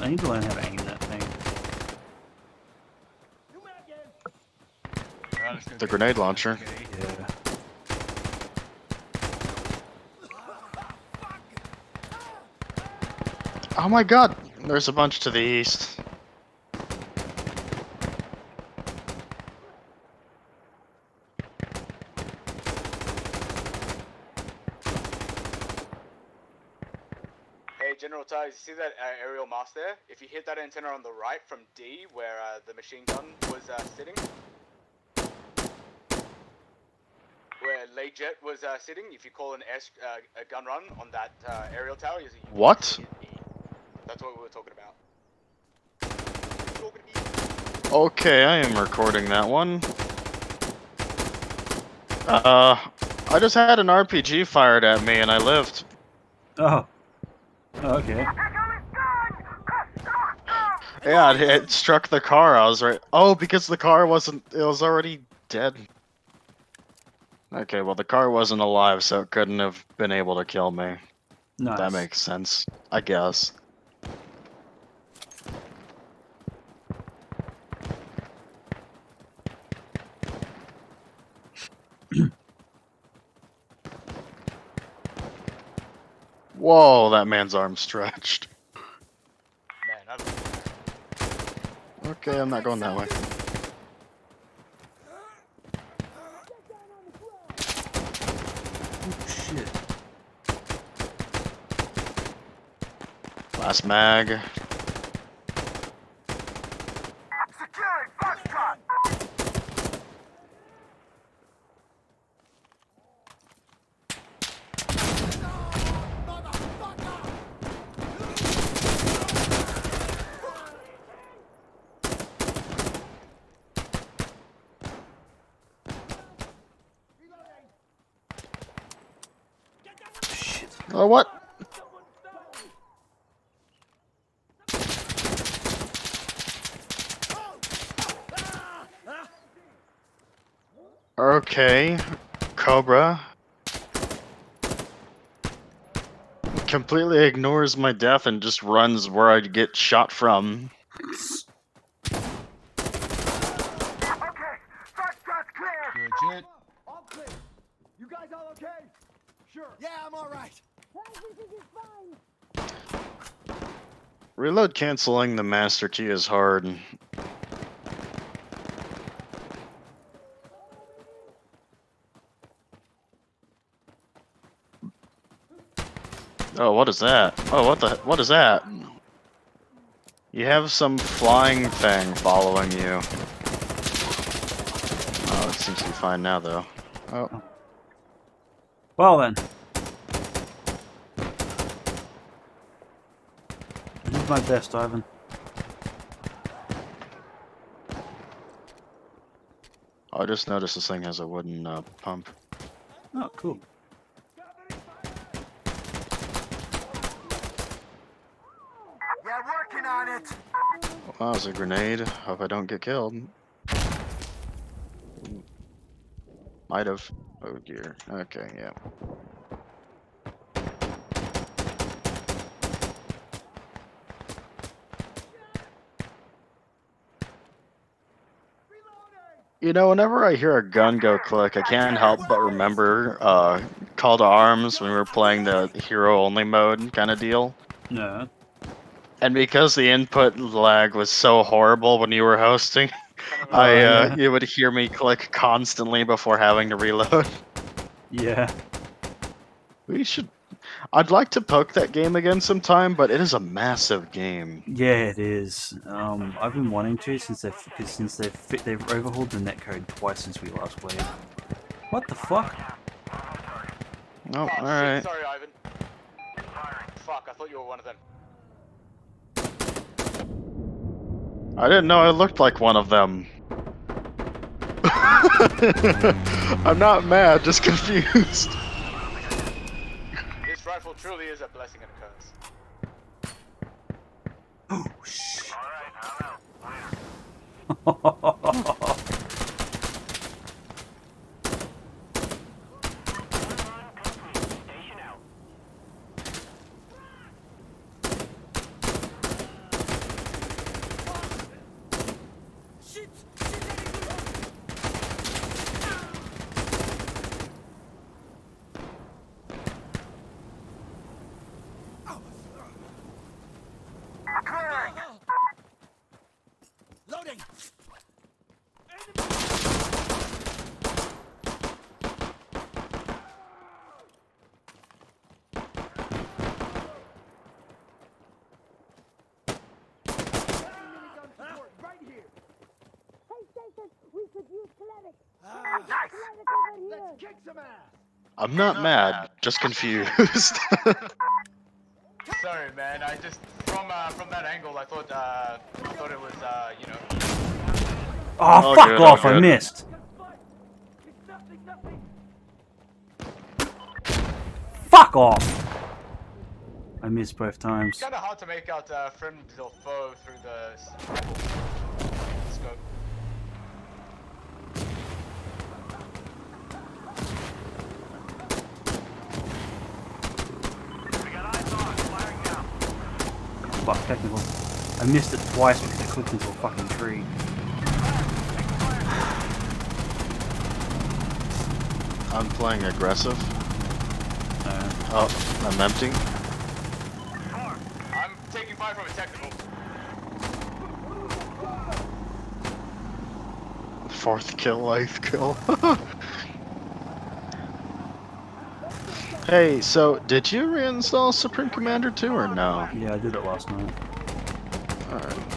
I need to learn how to aim that thing. Alright, let's go The grenade launcher. Yeah. Oh my god! There's a bunch to the east. General Tires, you see that uh, aerial mast there? If you hit that antenna on the right from D, where uh, the machine gun was uh, sitting, where Lay Jet was uh, sitting, if you call an S uh, a gun run on that uh, aerial tower, you What? That's what we were talking about. Okay, I am recording that one. Uh, I just had an RPG fired at me and I lived. Oh, okay. Yeah, it, it struck the car. I was right. Oh, because the car wasn't. It was already dead. Okay, well, the car wasn't alive, so it couldn't have been able to kill me. Nice. That makes sense, I guess. Whoa, that man's arm stretched. Man, I'm... Okay, I'm not going that way. Oh, shit. Last mag. Securing Foxtrot! Oh, what? Okay, Cobra. Completely ignores my death and just runs where I'd get shot from. Okay, Foxtrot's clear! Legit. All clear. You guys all okay? Sure. Yeah, I'm all right. Reload canceling the master key is hard. Oh, what is that? Oh, what the? What is that? You have some flying thing following you. Oh, it seems to be fine now, though. Oh, Well then. Did my best, Ivan. I just noticed this thing has a wooden uh, pump. Oh, cool. Yeah, working on it! That was a grenade. Hope I don't get killed. Might have. Oh dear. Okay, yeah. You know, whenever I hear a gun go click, I can't help but remember uh, Call to Arms when we were playing the hero only mode kind of deal. No. And because the input lag was so horrible when you were hosting, I uh, yeah. you would hear me click constantly before having to reload. Yeah. We should. I'd like to poke that game again sometime, but it is a massive game. Yeah, it is. Um, I've been wanting to since they've since they've fit, they've overhauled the netcode twice since we last played. What the fuck? Oh, Oh, shit, alright. Sorry, Ivan. Fuck, I thought you were one of them. I didn't know I looked like one of them. I'm not mad, just confused. This rifle truly is a blessing and a curse. Oh shit. Shit! I'm not mad, just confused. Sorry, man. I just from uh, from that angle, I thought uh, I thought it was uh, you know. Oh, Oh, fuck good, off! oh, I missed. Fuck off! I missed both times. It's kind of hard to make out uh, friend or foe through the s- scope. Fuck, technical. I missed it twice because I clicked into a fucking tree. I'm playing aggressive. Uh, Oh, I'm empty. I'm taking fire from a technical. Fourth kill, eighth kill. Hey, so did you reinstall Supreme Commander 2 or no? yeah, I did it last night. Alright.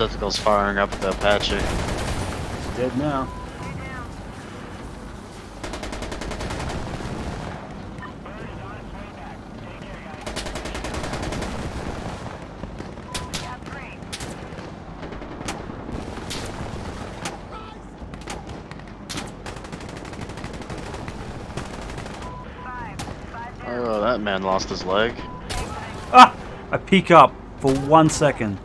Tentacle's firing up the Apache. Dead now. Oh, that man lost his leg. Ah! I peek up for one second.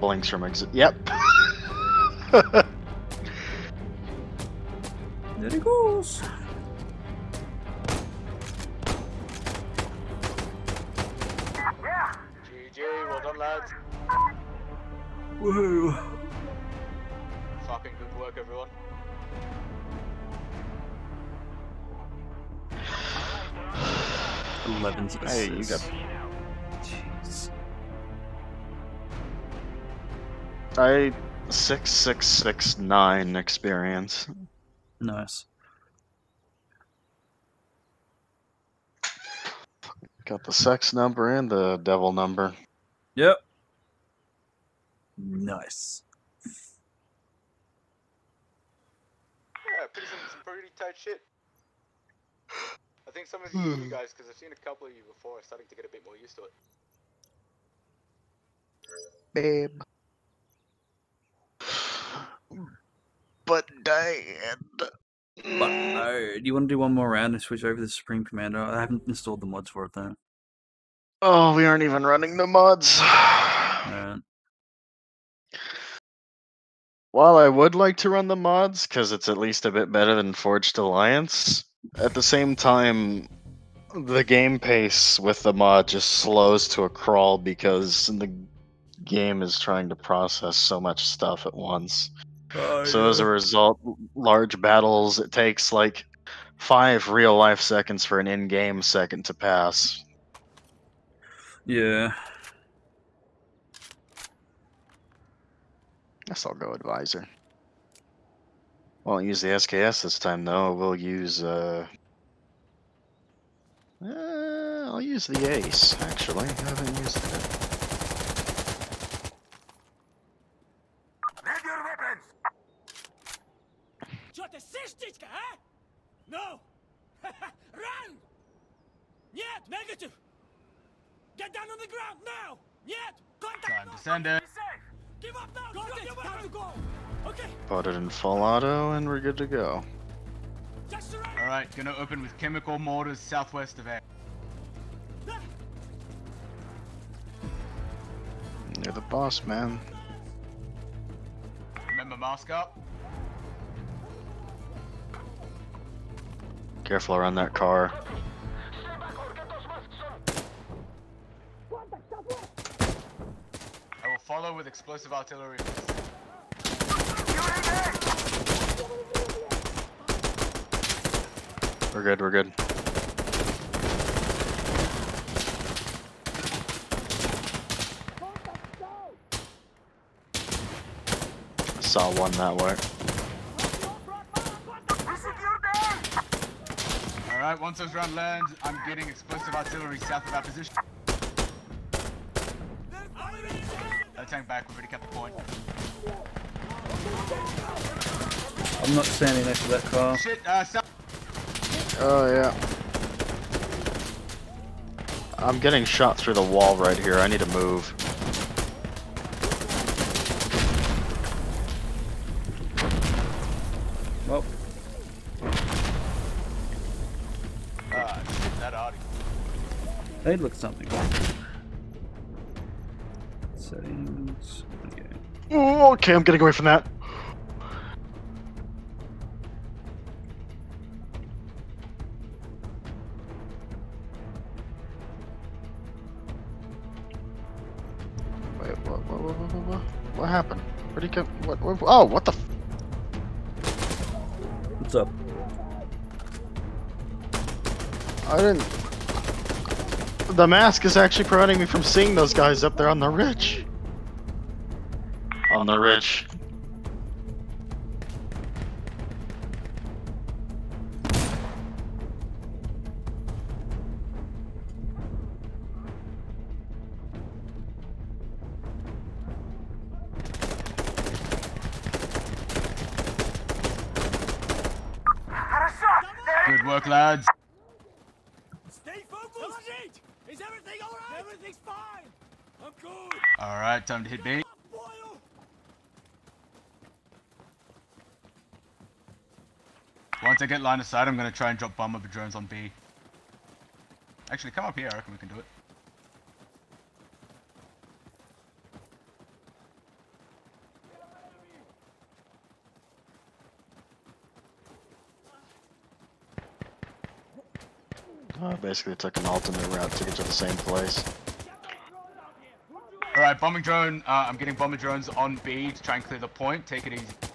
Blinks from exit. Yep. I six six six nine experience. Nice. Got the sex number and the devil number. Yep. Nice. Yeah, pretty some, some pretty tight shit. I think some of you, you hmm. guys, because I've seen a couple of you before, are starting to get a bit more used to it. Babe. But dad. But mm. no, do you want to do one more round and switch over to Supreme Commander? I haven't installed the mods for it though. Oh, we aren't even running the mods. Alright. While I would like to run the mods, because it's at least a bit better than Forged Alliance, at the same time, the game pace with the mod just slows to a crawl because the game is trying to process so much stuff at once. So as a result, large battles, it takes like five real life seconds for an in game second to pass. Yeah. Guess I'll go advisor. Won't use the SKS this time though. We'll use uh, uh I'll use the ace actually. I haven't used it. Negative! Get down on the ground now! Yet! Contact! Time to send it. Give up now! Got it! Time to go! Okay, Put it in full auto and we're good to go. Alright, gonna open with chemical mortars southwest of A. You're the boss, man. Remember mask up? Careful around that car. Follow with explosive artillery. We're good, we're good. Saw one that way. Alright, once those round land, I'm getting explosive artillery south of our position. That back, we've already kept the point. I'm not standing next to that car. Shit, uh, south. Oh yeah. I'm getting shot through the wall right here. I need to move. Well, Ah, shit, that Audi. they look something. Oh, okay, I'm getting away from that. Wait, what, what, what, what, what, what, happened? Where'd he come? What, what, oh, what the? F- What's up? I didn't. The mask is actually preventing me from seeing those guys up there on the ridge. On the ridge. Once I get line of sight, I'm gonna try and drop bomber drones on B. Actually, come up here, I reckon we can do it. I basically took an alternate route to get to the same place. Alright, bombing drone. Uh, I'm getting bomber drones on B to try and clear the point. Take it easy.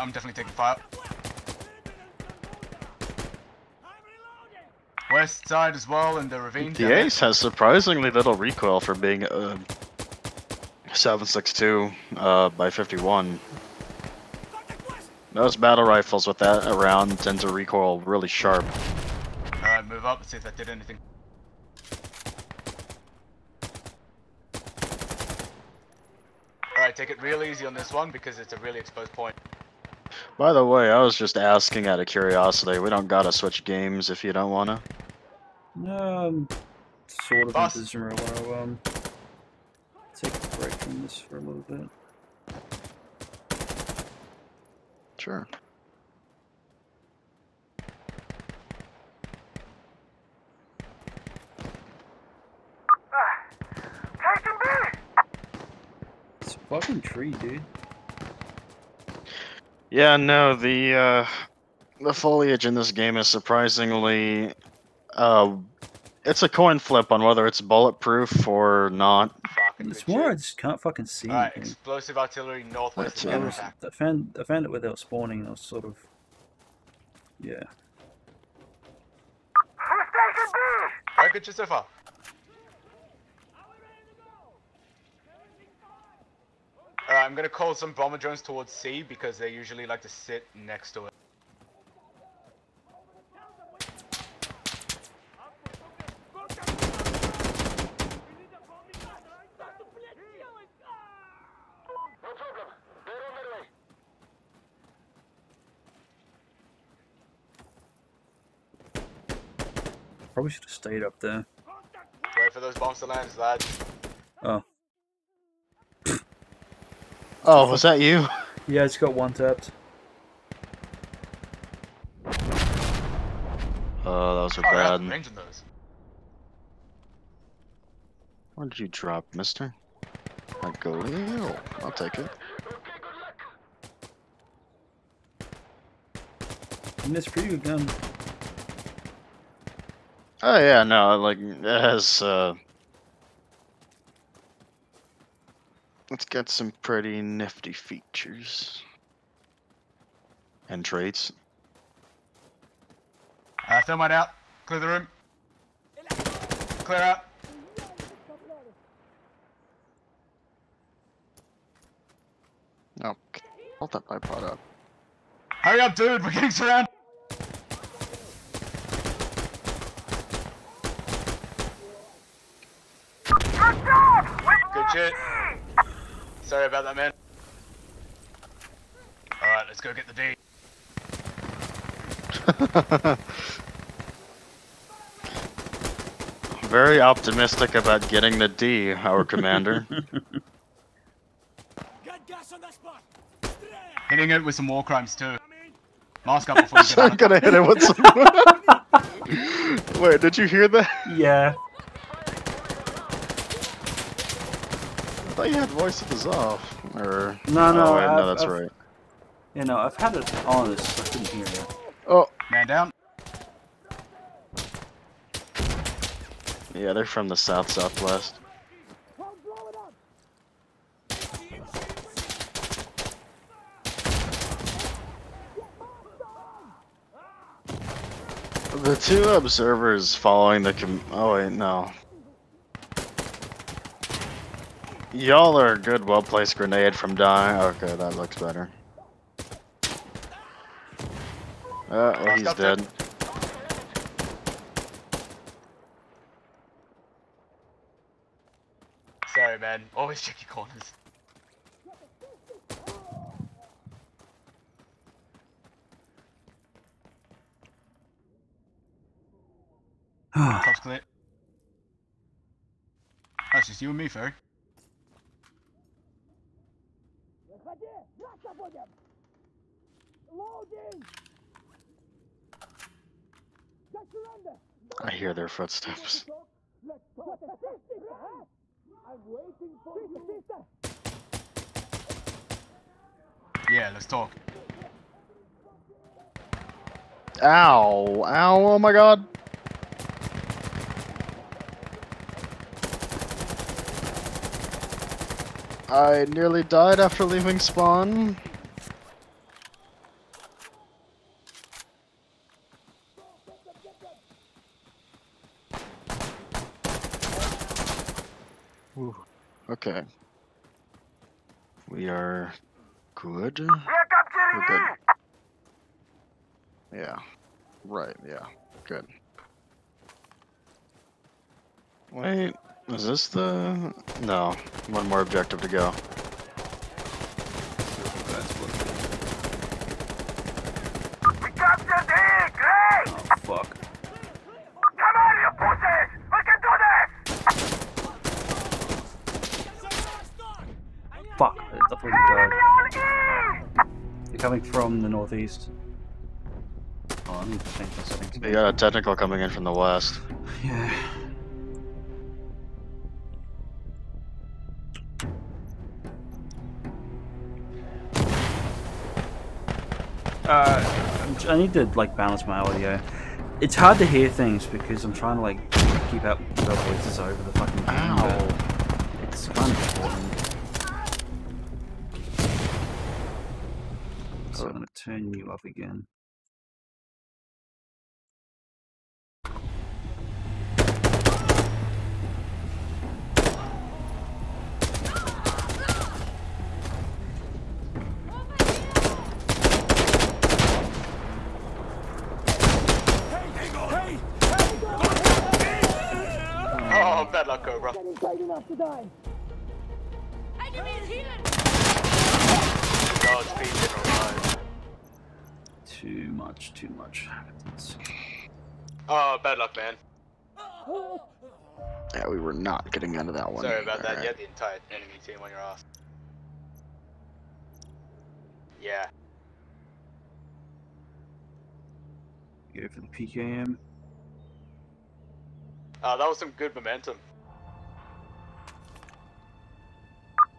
I'm definitely taking fire. West side as well, in the ravine. The. Ace has surprisingly little recoil for being uh, 762 uh, by 51. Most battle rifles with that around tend to recoil really sharp. Alright, move up. Let's see if that did anything. Alright, take it real easy on this one because it's a really exposed point. By the way, I was just asking out of curiosity. We don't gotta switch games if you don't wanna. Um, sort of in Boss. a position where I want um take a break from this for a little bit. Sure. Taking B! It's a fucking tree, dude. Yeah, no, the uh, the foliage in this game is surprisingly, uh, it's a coin flip on whether it's bulletproof or not. Fucking It's more I just can't fucking see Alright, anything. explosive artillery northwest of I, the was. I found I found it without spawning, I was sort of, yeah. Who's taking B? Alright, good shit so far. I'm gonna call some bomber drones towards C because they usually like to sit next to it. Probably should have stayed up there. Wait for those bombs to land, lads. Oh. Oh, was that you? Yeah, it's got one tapped. Oh, those are Oh, I have bad. range on those. What did you drop, mister? I go, ew. I'll take it. And it's pretty good gun. Oh yeah, no, like it has uh it's got some pretty nifty features. And traits. Uh, thermite out. Clear the room. Clear out. Oh, hold that bipod up. Hurry up, dude. We're getting surrounded. Good shit. Sorry about that, man. Alright, let's go get the D. Very optimistic about getting the D, our commander. Got gas on that spot. Hitting it with some war crimes too. Mask up before you get I'm on it. gonna hit it with some. Wait, did you hear that? Yeah. Thought you had voices off. Or No, no, Oh, wait, no, that's I've- right. You know, I've had it on this. I couldn't hear it. Oh, Man down. yeah, they're from the south southwest. The two observers following the com- oh wait, no. Y'all are a good well-placed grenade from dying. Okay, that looks better. Uh, well, he's Lost up there. dead. Sorry, man. Always check your corners. Top's clear. That's just you and me, Ferry. I hear their footsteps. Yeah, let's talk. Ow! Ow! Oh my god! I nearly died after leaving spawn. Whew. Okay. We are good. We are capturing We're good. Yeah. Right, yeah. Good. Wait, is this the... No. One more objective to go. We captured E! Great! Oh, fuck. Come on, you pussies! We can do this! Fuck. I thought we Enemy died. on E! They're coming from the northeast. Oh, I need to change my settings. Got a technical coming in from the west. Yeah. Uh, I need to like balance my audio. It's hard to hear things because I'm trying to like keep out the voices over the fucking thing. Ow. but It's kind of important. Turn you up again. Oh, bad luck, Cobra. Enemies much, too much. Let's. Oh, bad luck, man. Yeah, we were not getting into that one. Sorry about that. Alright. You had the entire enemy team on your ass. Yeah. Go for the PKM. Uh, that was some good momentum.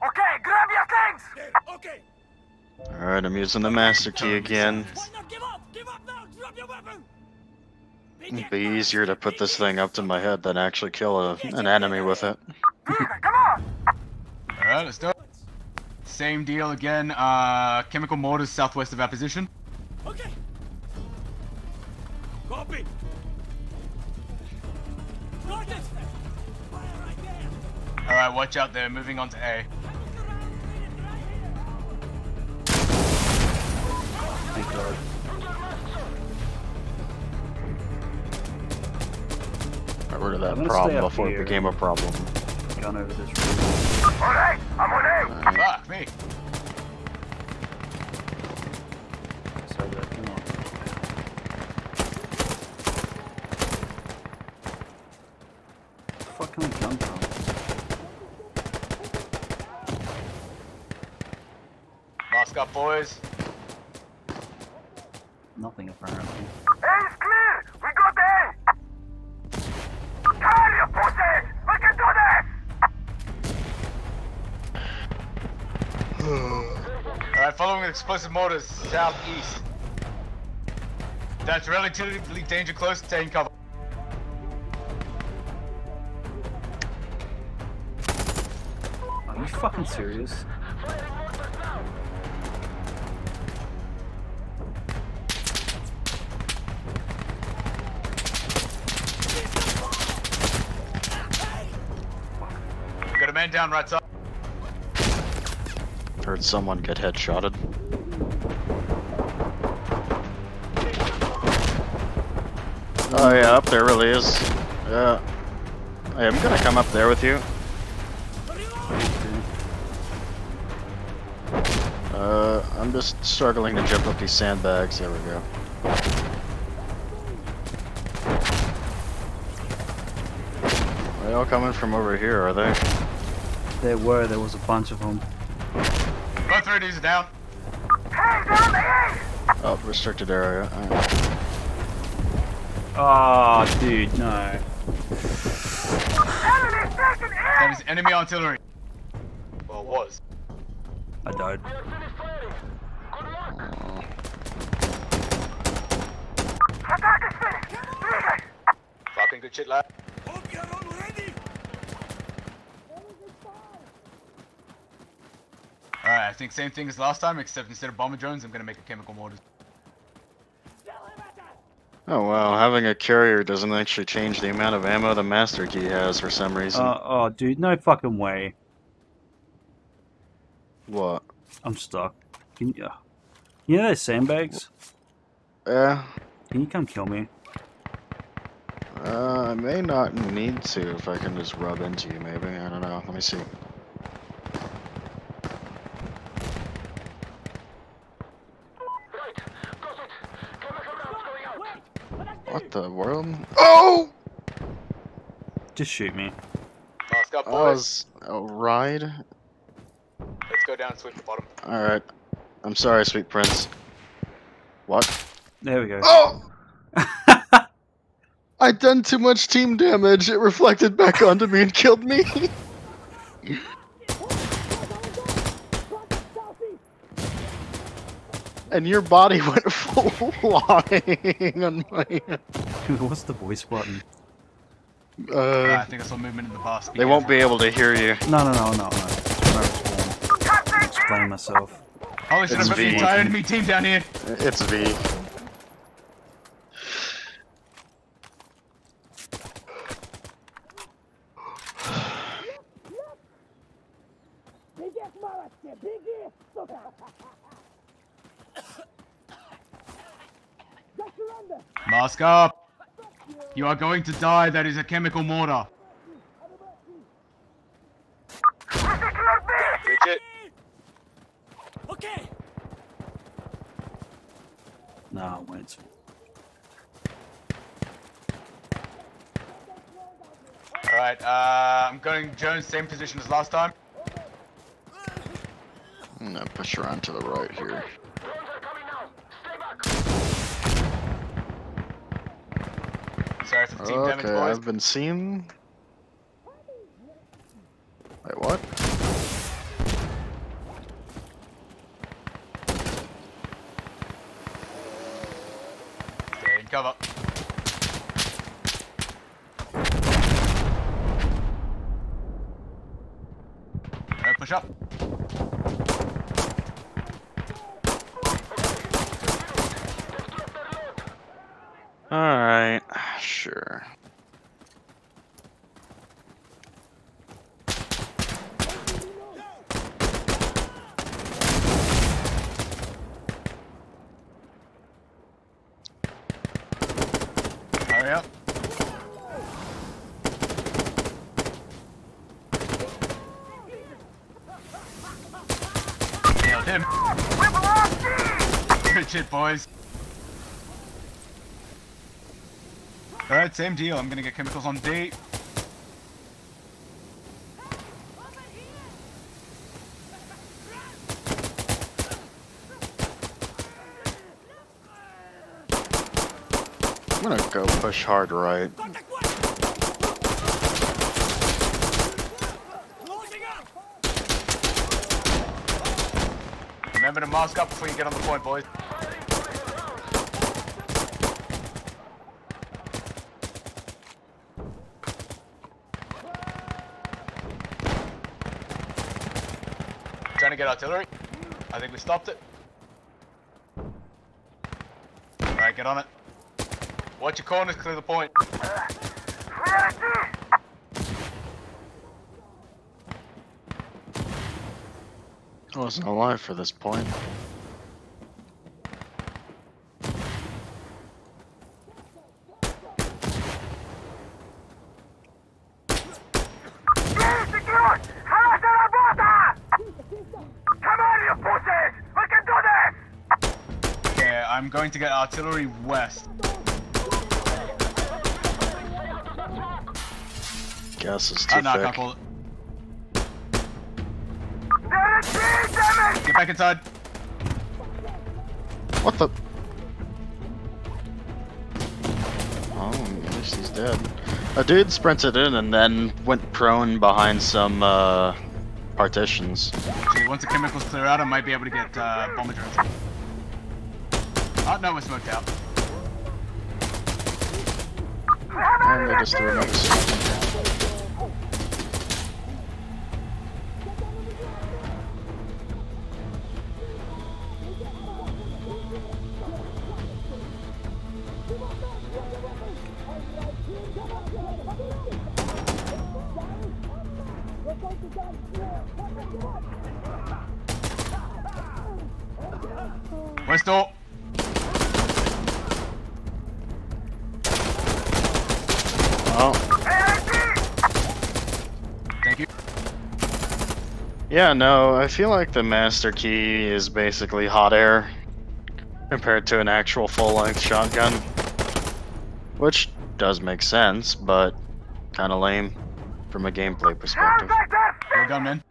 Okay, grab your things! Yeah, okay. Alright, I'm using the master key again. Why not give up? Give up now! Drop your weapon! It'd be easier to put this thing up to my head than actually kill a, an enemy with it. Come on! Alright, let's do it. Same deal again. Uh, chemical mortars southwest of our position. Okay. Copy. Roger. Fire right there. Alright, watch out there. Moving on to A. Thank God. Got rid of that problem stay up before it became a problem. Gun over this room. Alright, I'm on A! Fuck me. So that, come on. Fuck can I gun from? Mask up, boys. Nothing apparently. A clear! We got A! Tell you pussies! We can do this! Alright, following explosive mortars southeast. That's relatively danger close. Take cover. Are you fucking serious? Down right side. Heard someone get headshotted. Oh yeah, up there really is. Yeah. Hey, I'm gonna come up there with you. Uh, I'm just struggling to jump up these sandbags. There we go. They all coming from over here, are they? There were, there was a bunch of them. Both three dudes are down. Hey, down A! Oh, restricted area. Alright. Oh, dude, no. Enemy taking A! Enemy artillery. Well, it was. I died. Oh. Attack is finished! Fucking good shit, lad. Hope you're all ready. Alright, I think same thing as last time, except instead of bomber drones, I'm gonna make a chemical mortar. Oh wow, having a carrier doesn't actually change the amount of ammo the master key has for some reason. Uh, oh, dude, no fucking way. what? I'm stuck. Can you, uh, you know those sandbags? Yeah. Can you come kill me? Uh, I may not need to if I can just rub into you, maybe. I don't know. Let me see. What the world? Oh! Just shoot me. Mask up, That boys. was a ride. Let's go down and sweep the bottom. Alright. I'm sorry, sweet prince. What? There we go. Oh! I done too much team damage. It reflected back onto me and killed me. and your body went flying on my. What's the voice button? Alright, I Uh, think I saw movement in the past. they won't be able to hear you. No, no, no, no, no. I'm explain, explain myself. Holy shit, It's I've got the entire enemy team down here. It's V. Mask up. You are going to die. That is a chemical mortar. Good shit. Okay. No, wait. Alright, uh, I'm going Jones, same position as last time. I'm gonna push around to the right here. Sorry for the team damage, Okay, boys. I've been seen. Wait, what? Stay in cover. Alright, push up. Alright, sure. Oh, Hurry up. Nailed him. Good shit, boys. Alright, same deal. I'm gonna get chemicals on date. I'm gonna go push hard right. Remember to mask up before you get on the point, boys. Get artillery. I think we stopped it. Alright, get on it. Watch your corners, clear the point. I wasn't alive for this point. Secured! Halas a la bota! Come on, you pussies! We can do this! Okay, I'm going to get artillery west. Gas is Oh, too no, I can't thick. it. There is tree damage! Get back inside. What the? Oh, at least he's dead. A dude sprinted in and then went prone behind some uh, partitions. Actually, once the chemicals clear out, I might be able to get uh, bomber drones. Oh, no, we're smoked out. They just yeah, no, I feel like the master key is basically hot air compared to an actual full-length shotgun. Which does make sense, but kind of lame from a gameplay perspective. Well done, man.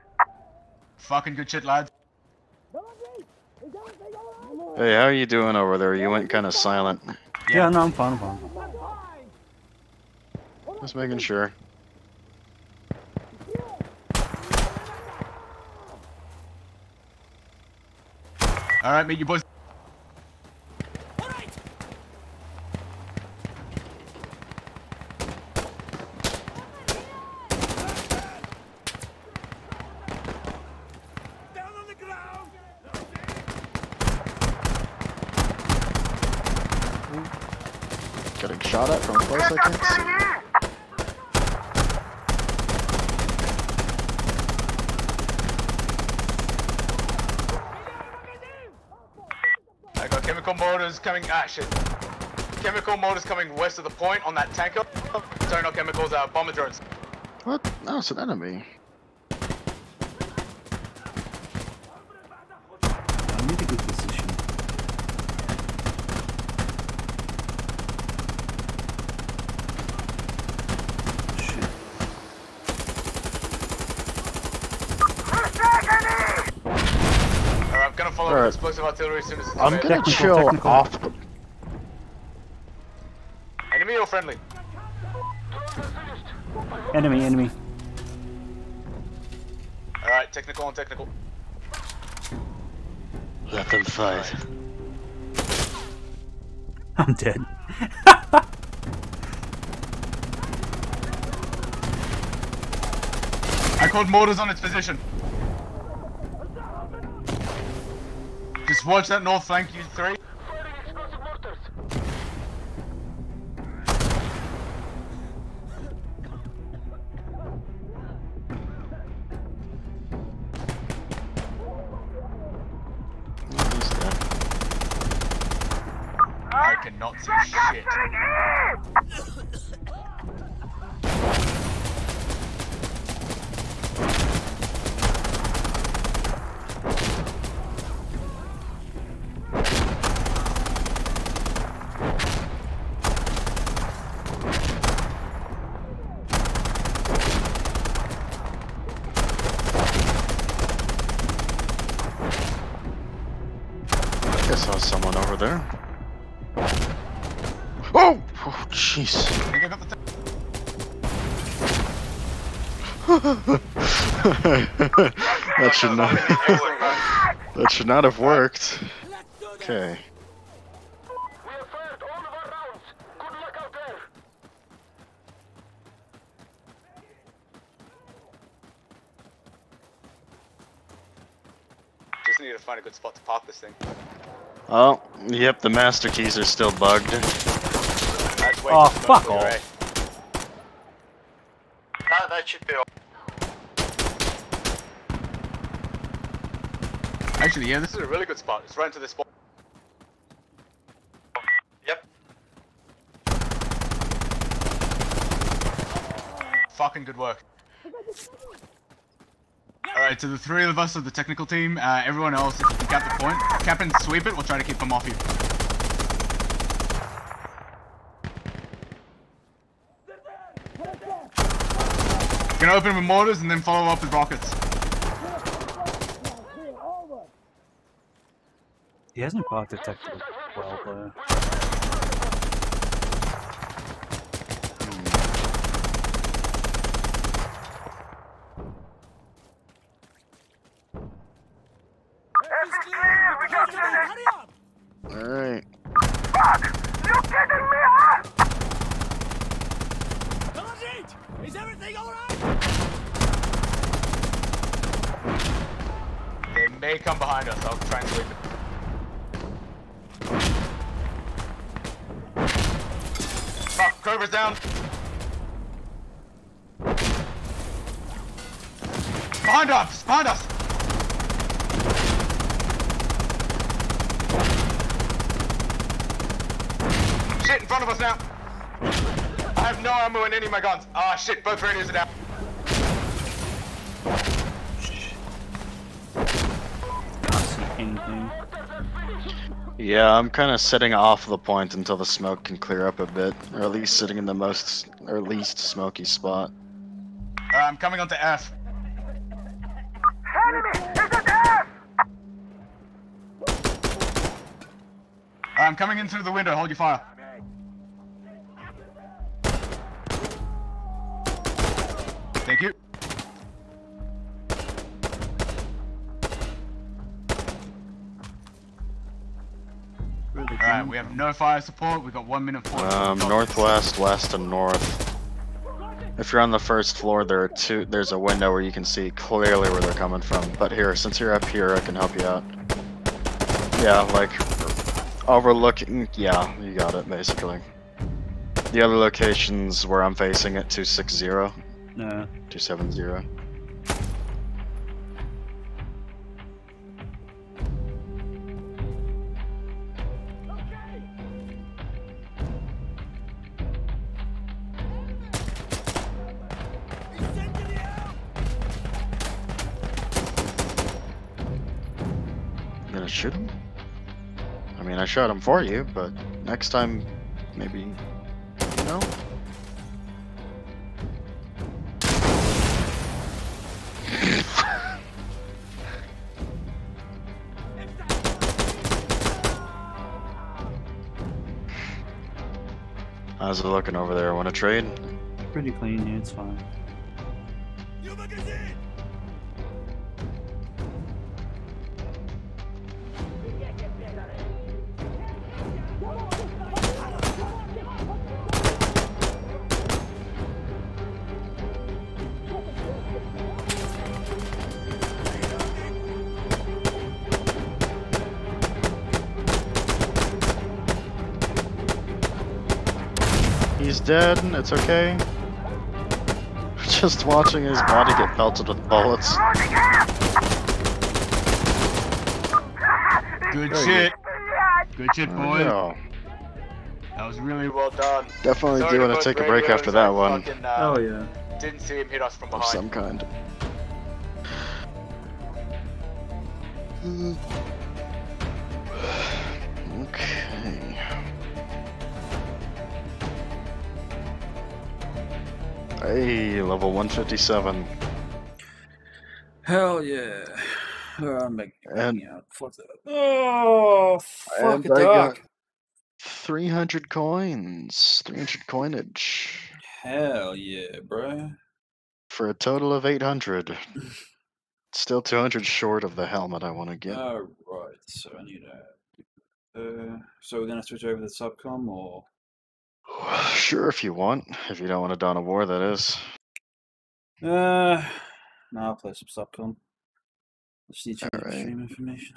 Fucking good shit, lads. Hey, how are you doing over there? You went kind of silent. Yeah, no, I'm fine, I'm fine. Just making sure. Alright, meet you boys. Ah, shit. Chemical motors coming west of the point on that tanker. Sorry, not chemicals, uh, bomber drones. What? No, it's an enemy. I need a good position. Alright, I'm gonna follow right. explosive artillery as soon as it's I'm gonna chill off the Enemy, enemy. Alright, technical and technical. Let them fight. I'm dead. I called mortars on its position. Just watch that north flank, you three. Should not. that should not have worked. Okay. We have fired all of our rounds. Good luck out there. Just need to find a good spot to park this thing. Oh, yep, the master keys are still bugged. That's way Oh, fuck smoky, off. right? That, that should be all. Actually, yeah, this is a really good spot. It's right into this spot. Yep. Fucking good work. Alright, to the three of us of the technical team, uh, everyone else, if you cap the point, cap and sweep it, we'll try to keep them off you. Gonna open with mortars and then follow up with rockets. He hasn't parked detected well though. It's clear! We got Hurry up! Alright. You kidding me, huh? Sergeant! Is everything alright? They may come behind us, I'll try and sweep it. Fuck, Cobra's down! Behind us! Behind us! Shit, in front of us now! I have no ammo in any of my guns. Ah, shit, both radios are down. Can't see anything. Yeah, I'm kind of sitting off the point until the smoke can clear up a bit, or at least sitting in the most, or least smoky spot. Uh, I'm coming onto F. Enemy! Is it F? Uh, I'm coming in through the window. Hold your fire. We have no fire support. We've got one minute forty. Um, northwest, west, and north. If you're on the first floor, there are two. There's a window where you can see clearly where they're coming from. But here, since you're up here, I can help you out. Yeah, like overlooking. Yeah, you got it basically. The other locations where I'm facing it, 260, No. 270. shot him for you, but next time, maybe, you know? How's it looking over there? Want to trade? Pretty clean, yeah, it's fine. Dead. It's okay. Just watching his body get pelted with bullets. Good Very shit. Good shit, boy. go. That was really well done. Definitely Sorry do want to take a break after that I one fucking, uh, Oh yeah. Didn't see him hit us from behind. of behind. some kind. Hey, level 157. Hell yeah. Oh, I'm making And- out. Fuck that. Oh, fuck And it, I got 300 coins. 300 coinage. Hell yeah, bro. For a total of 800. Still 200 short of the helmet I want to get. All right, so I need a. Uh, so we're gonna switch over to the SupCom or Sure, if you want. If you don't want to Dawn of War, that is. uh, no, I'll play some SupCom. Just need to check Alright. stream information.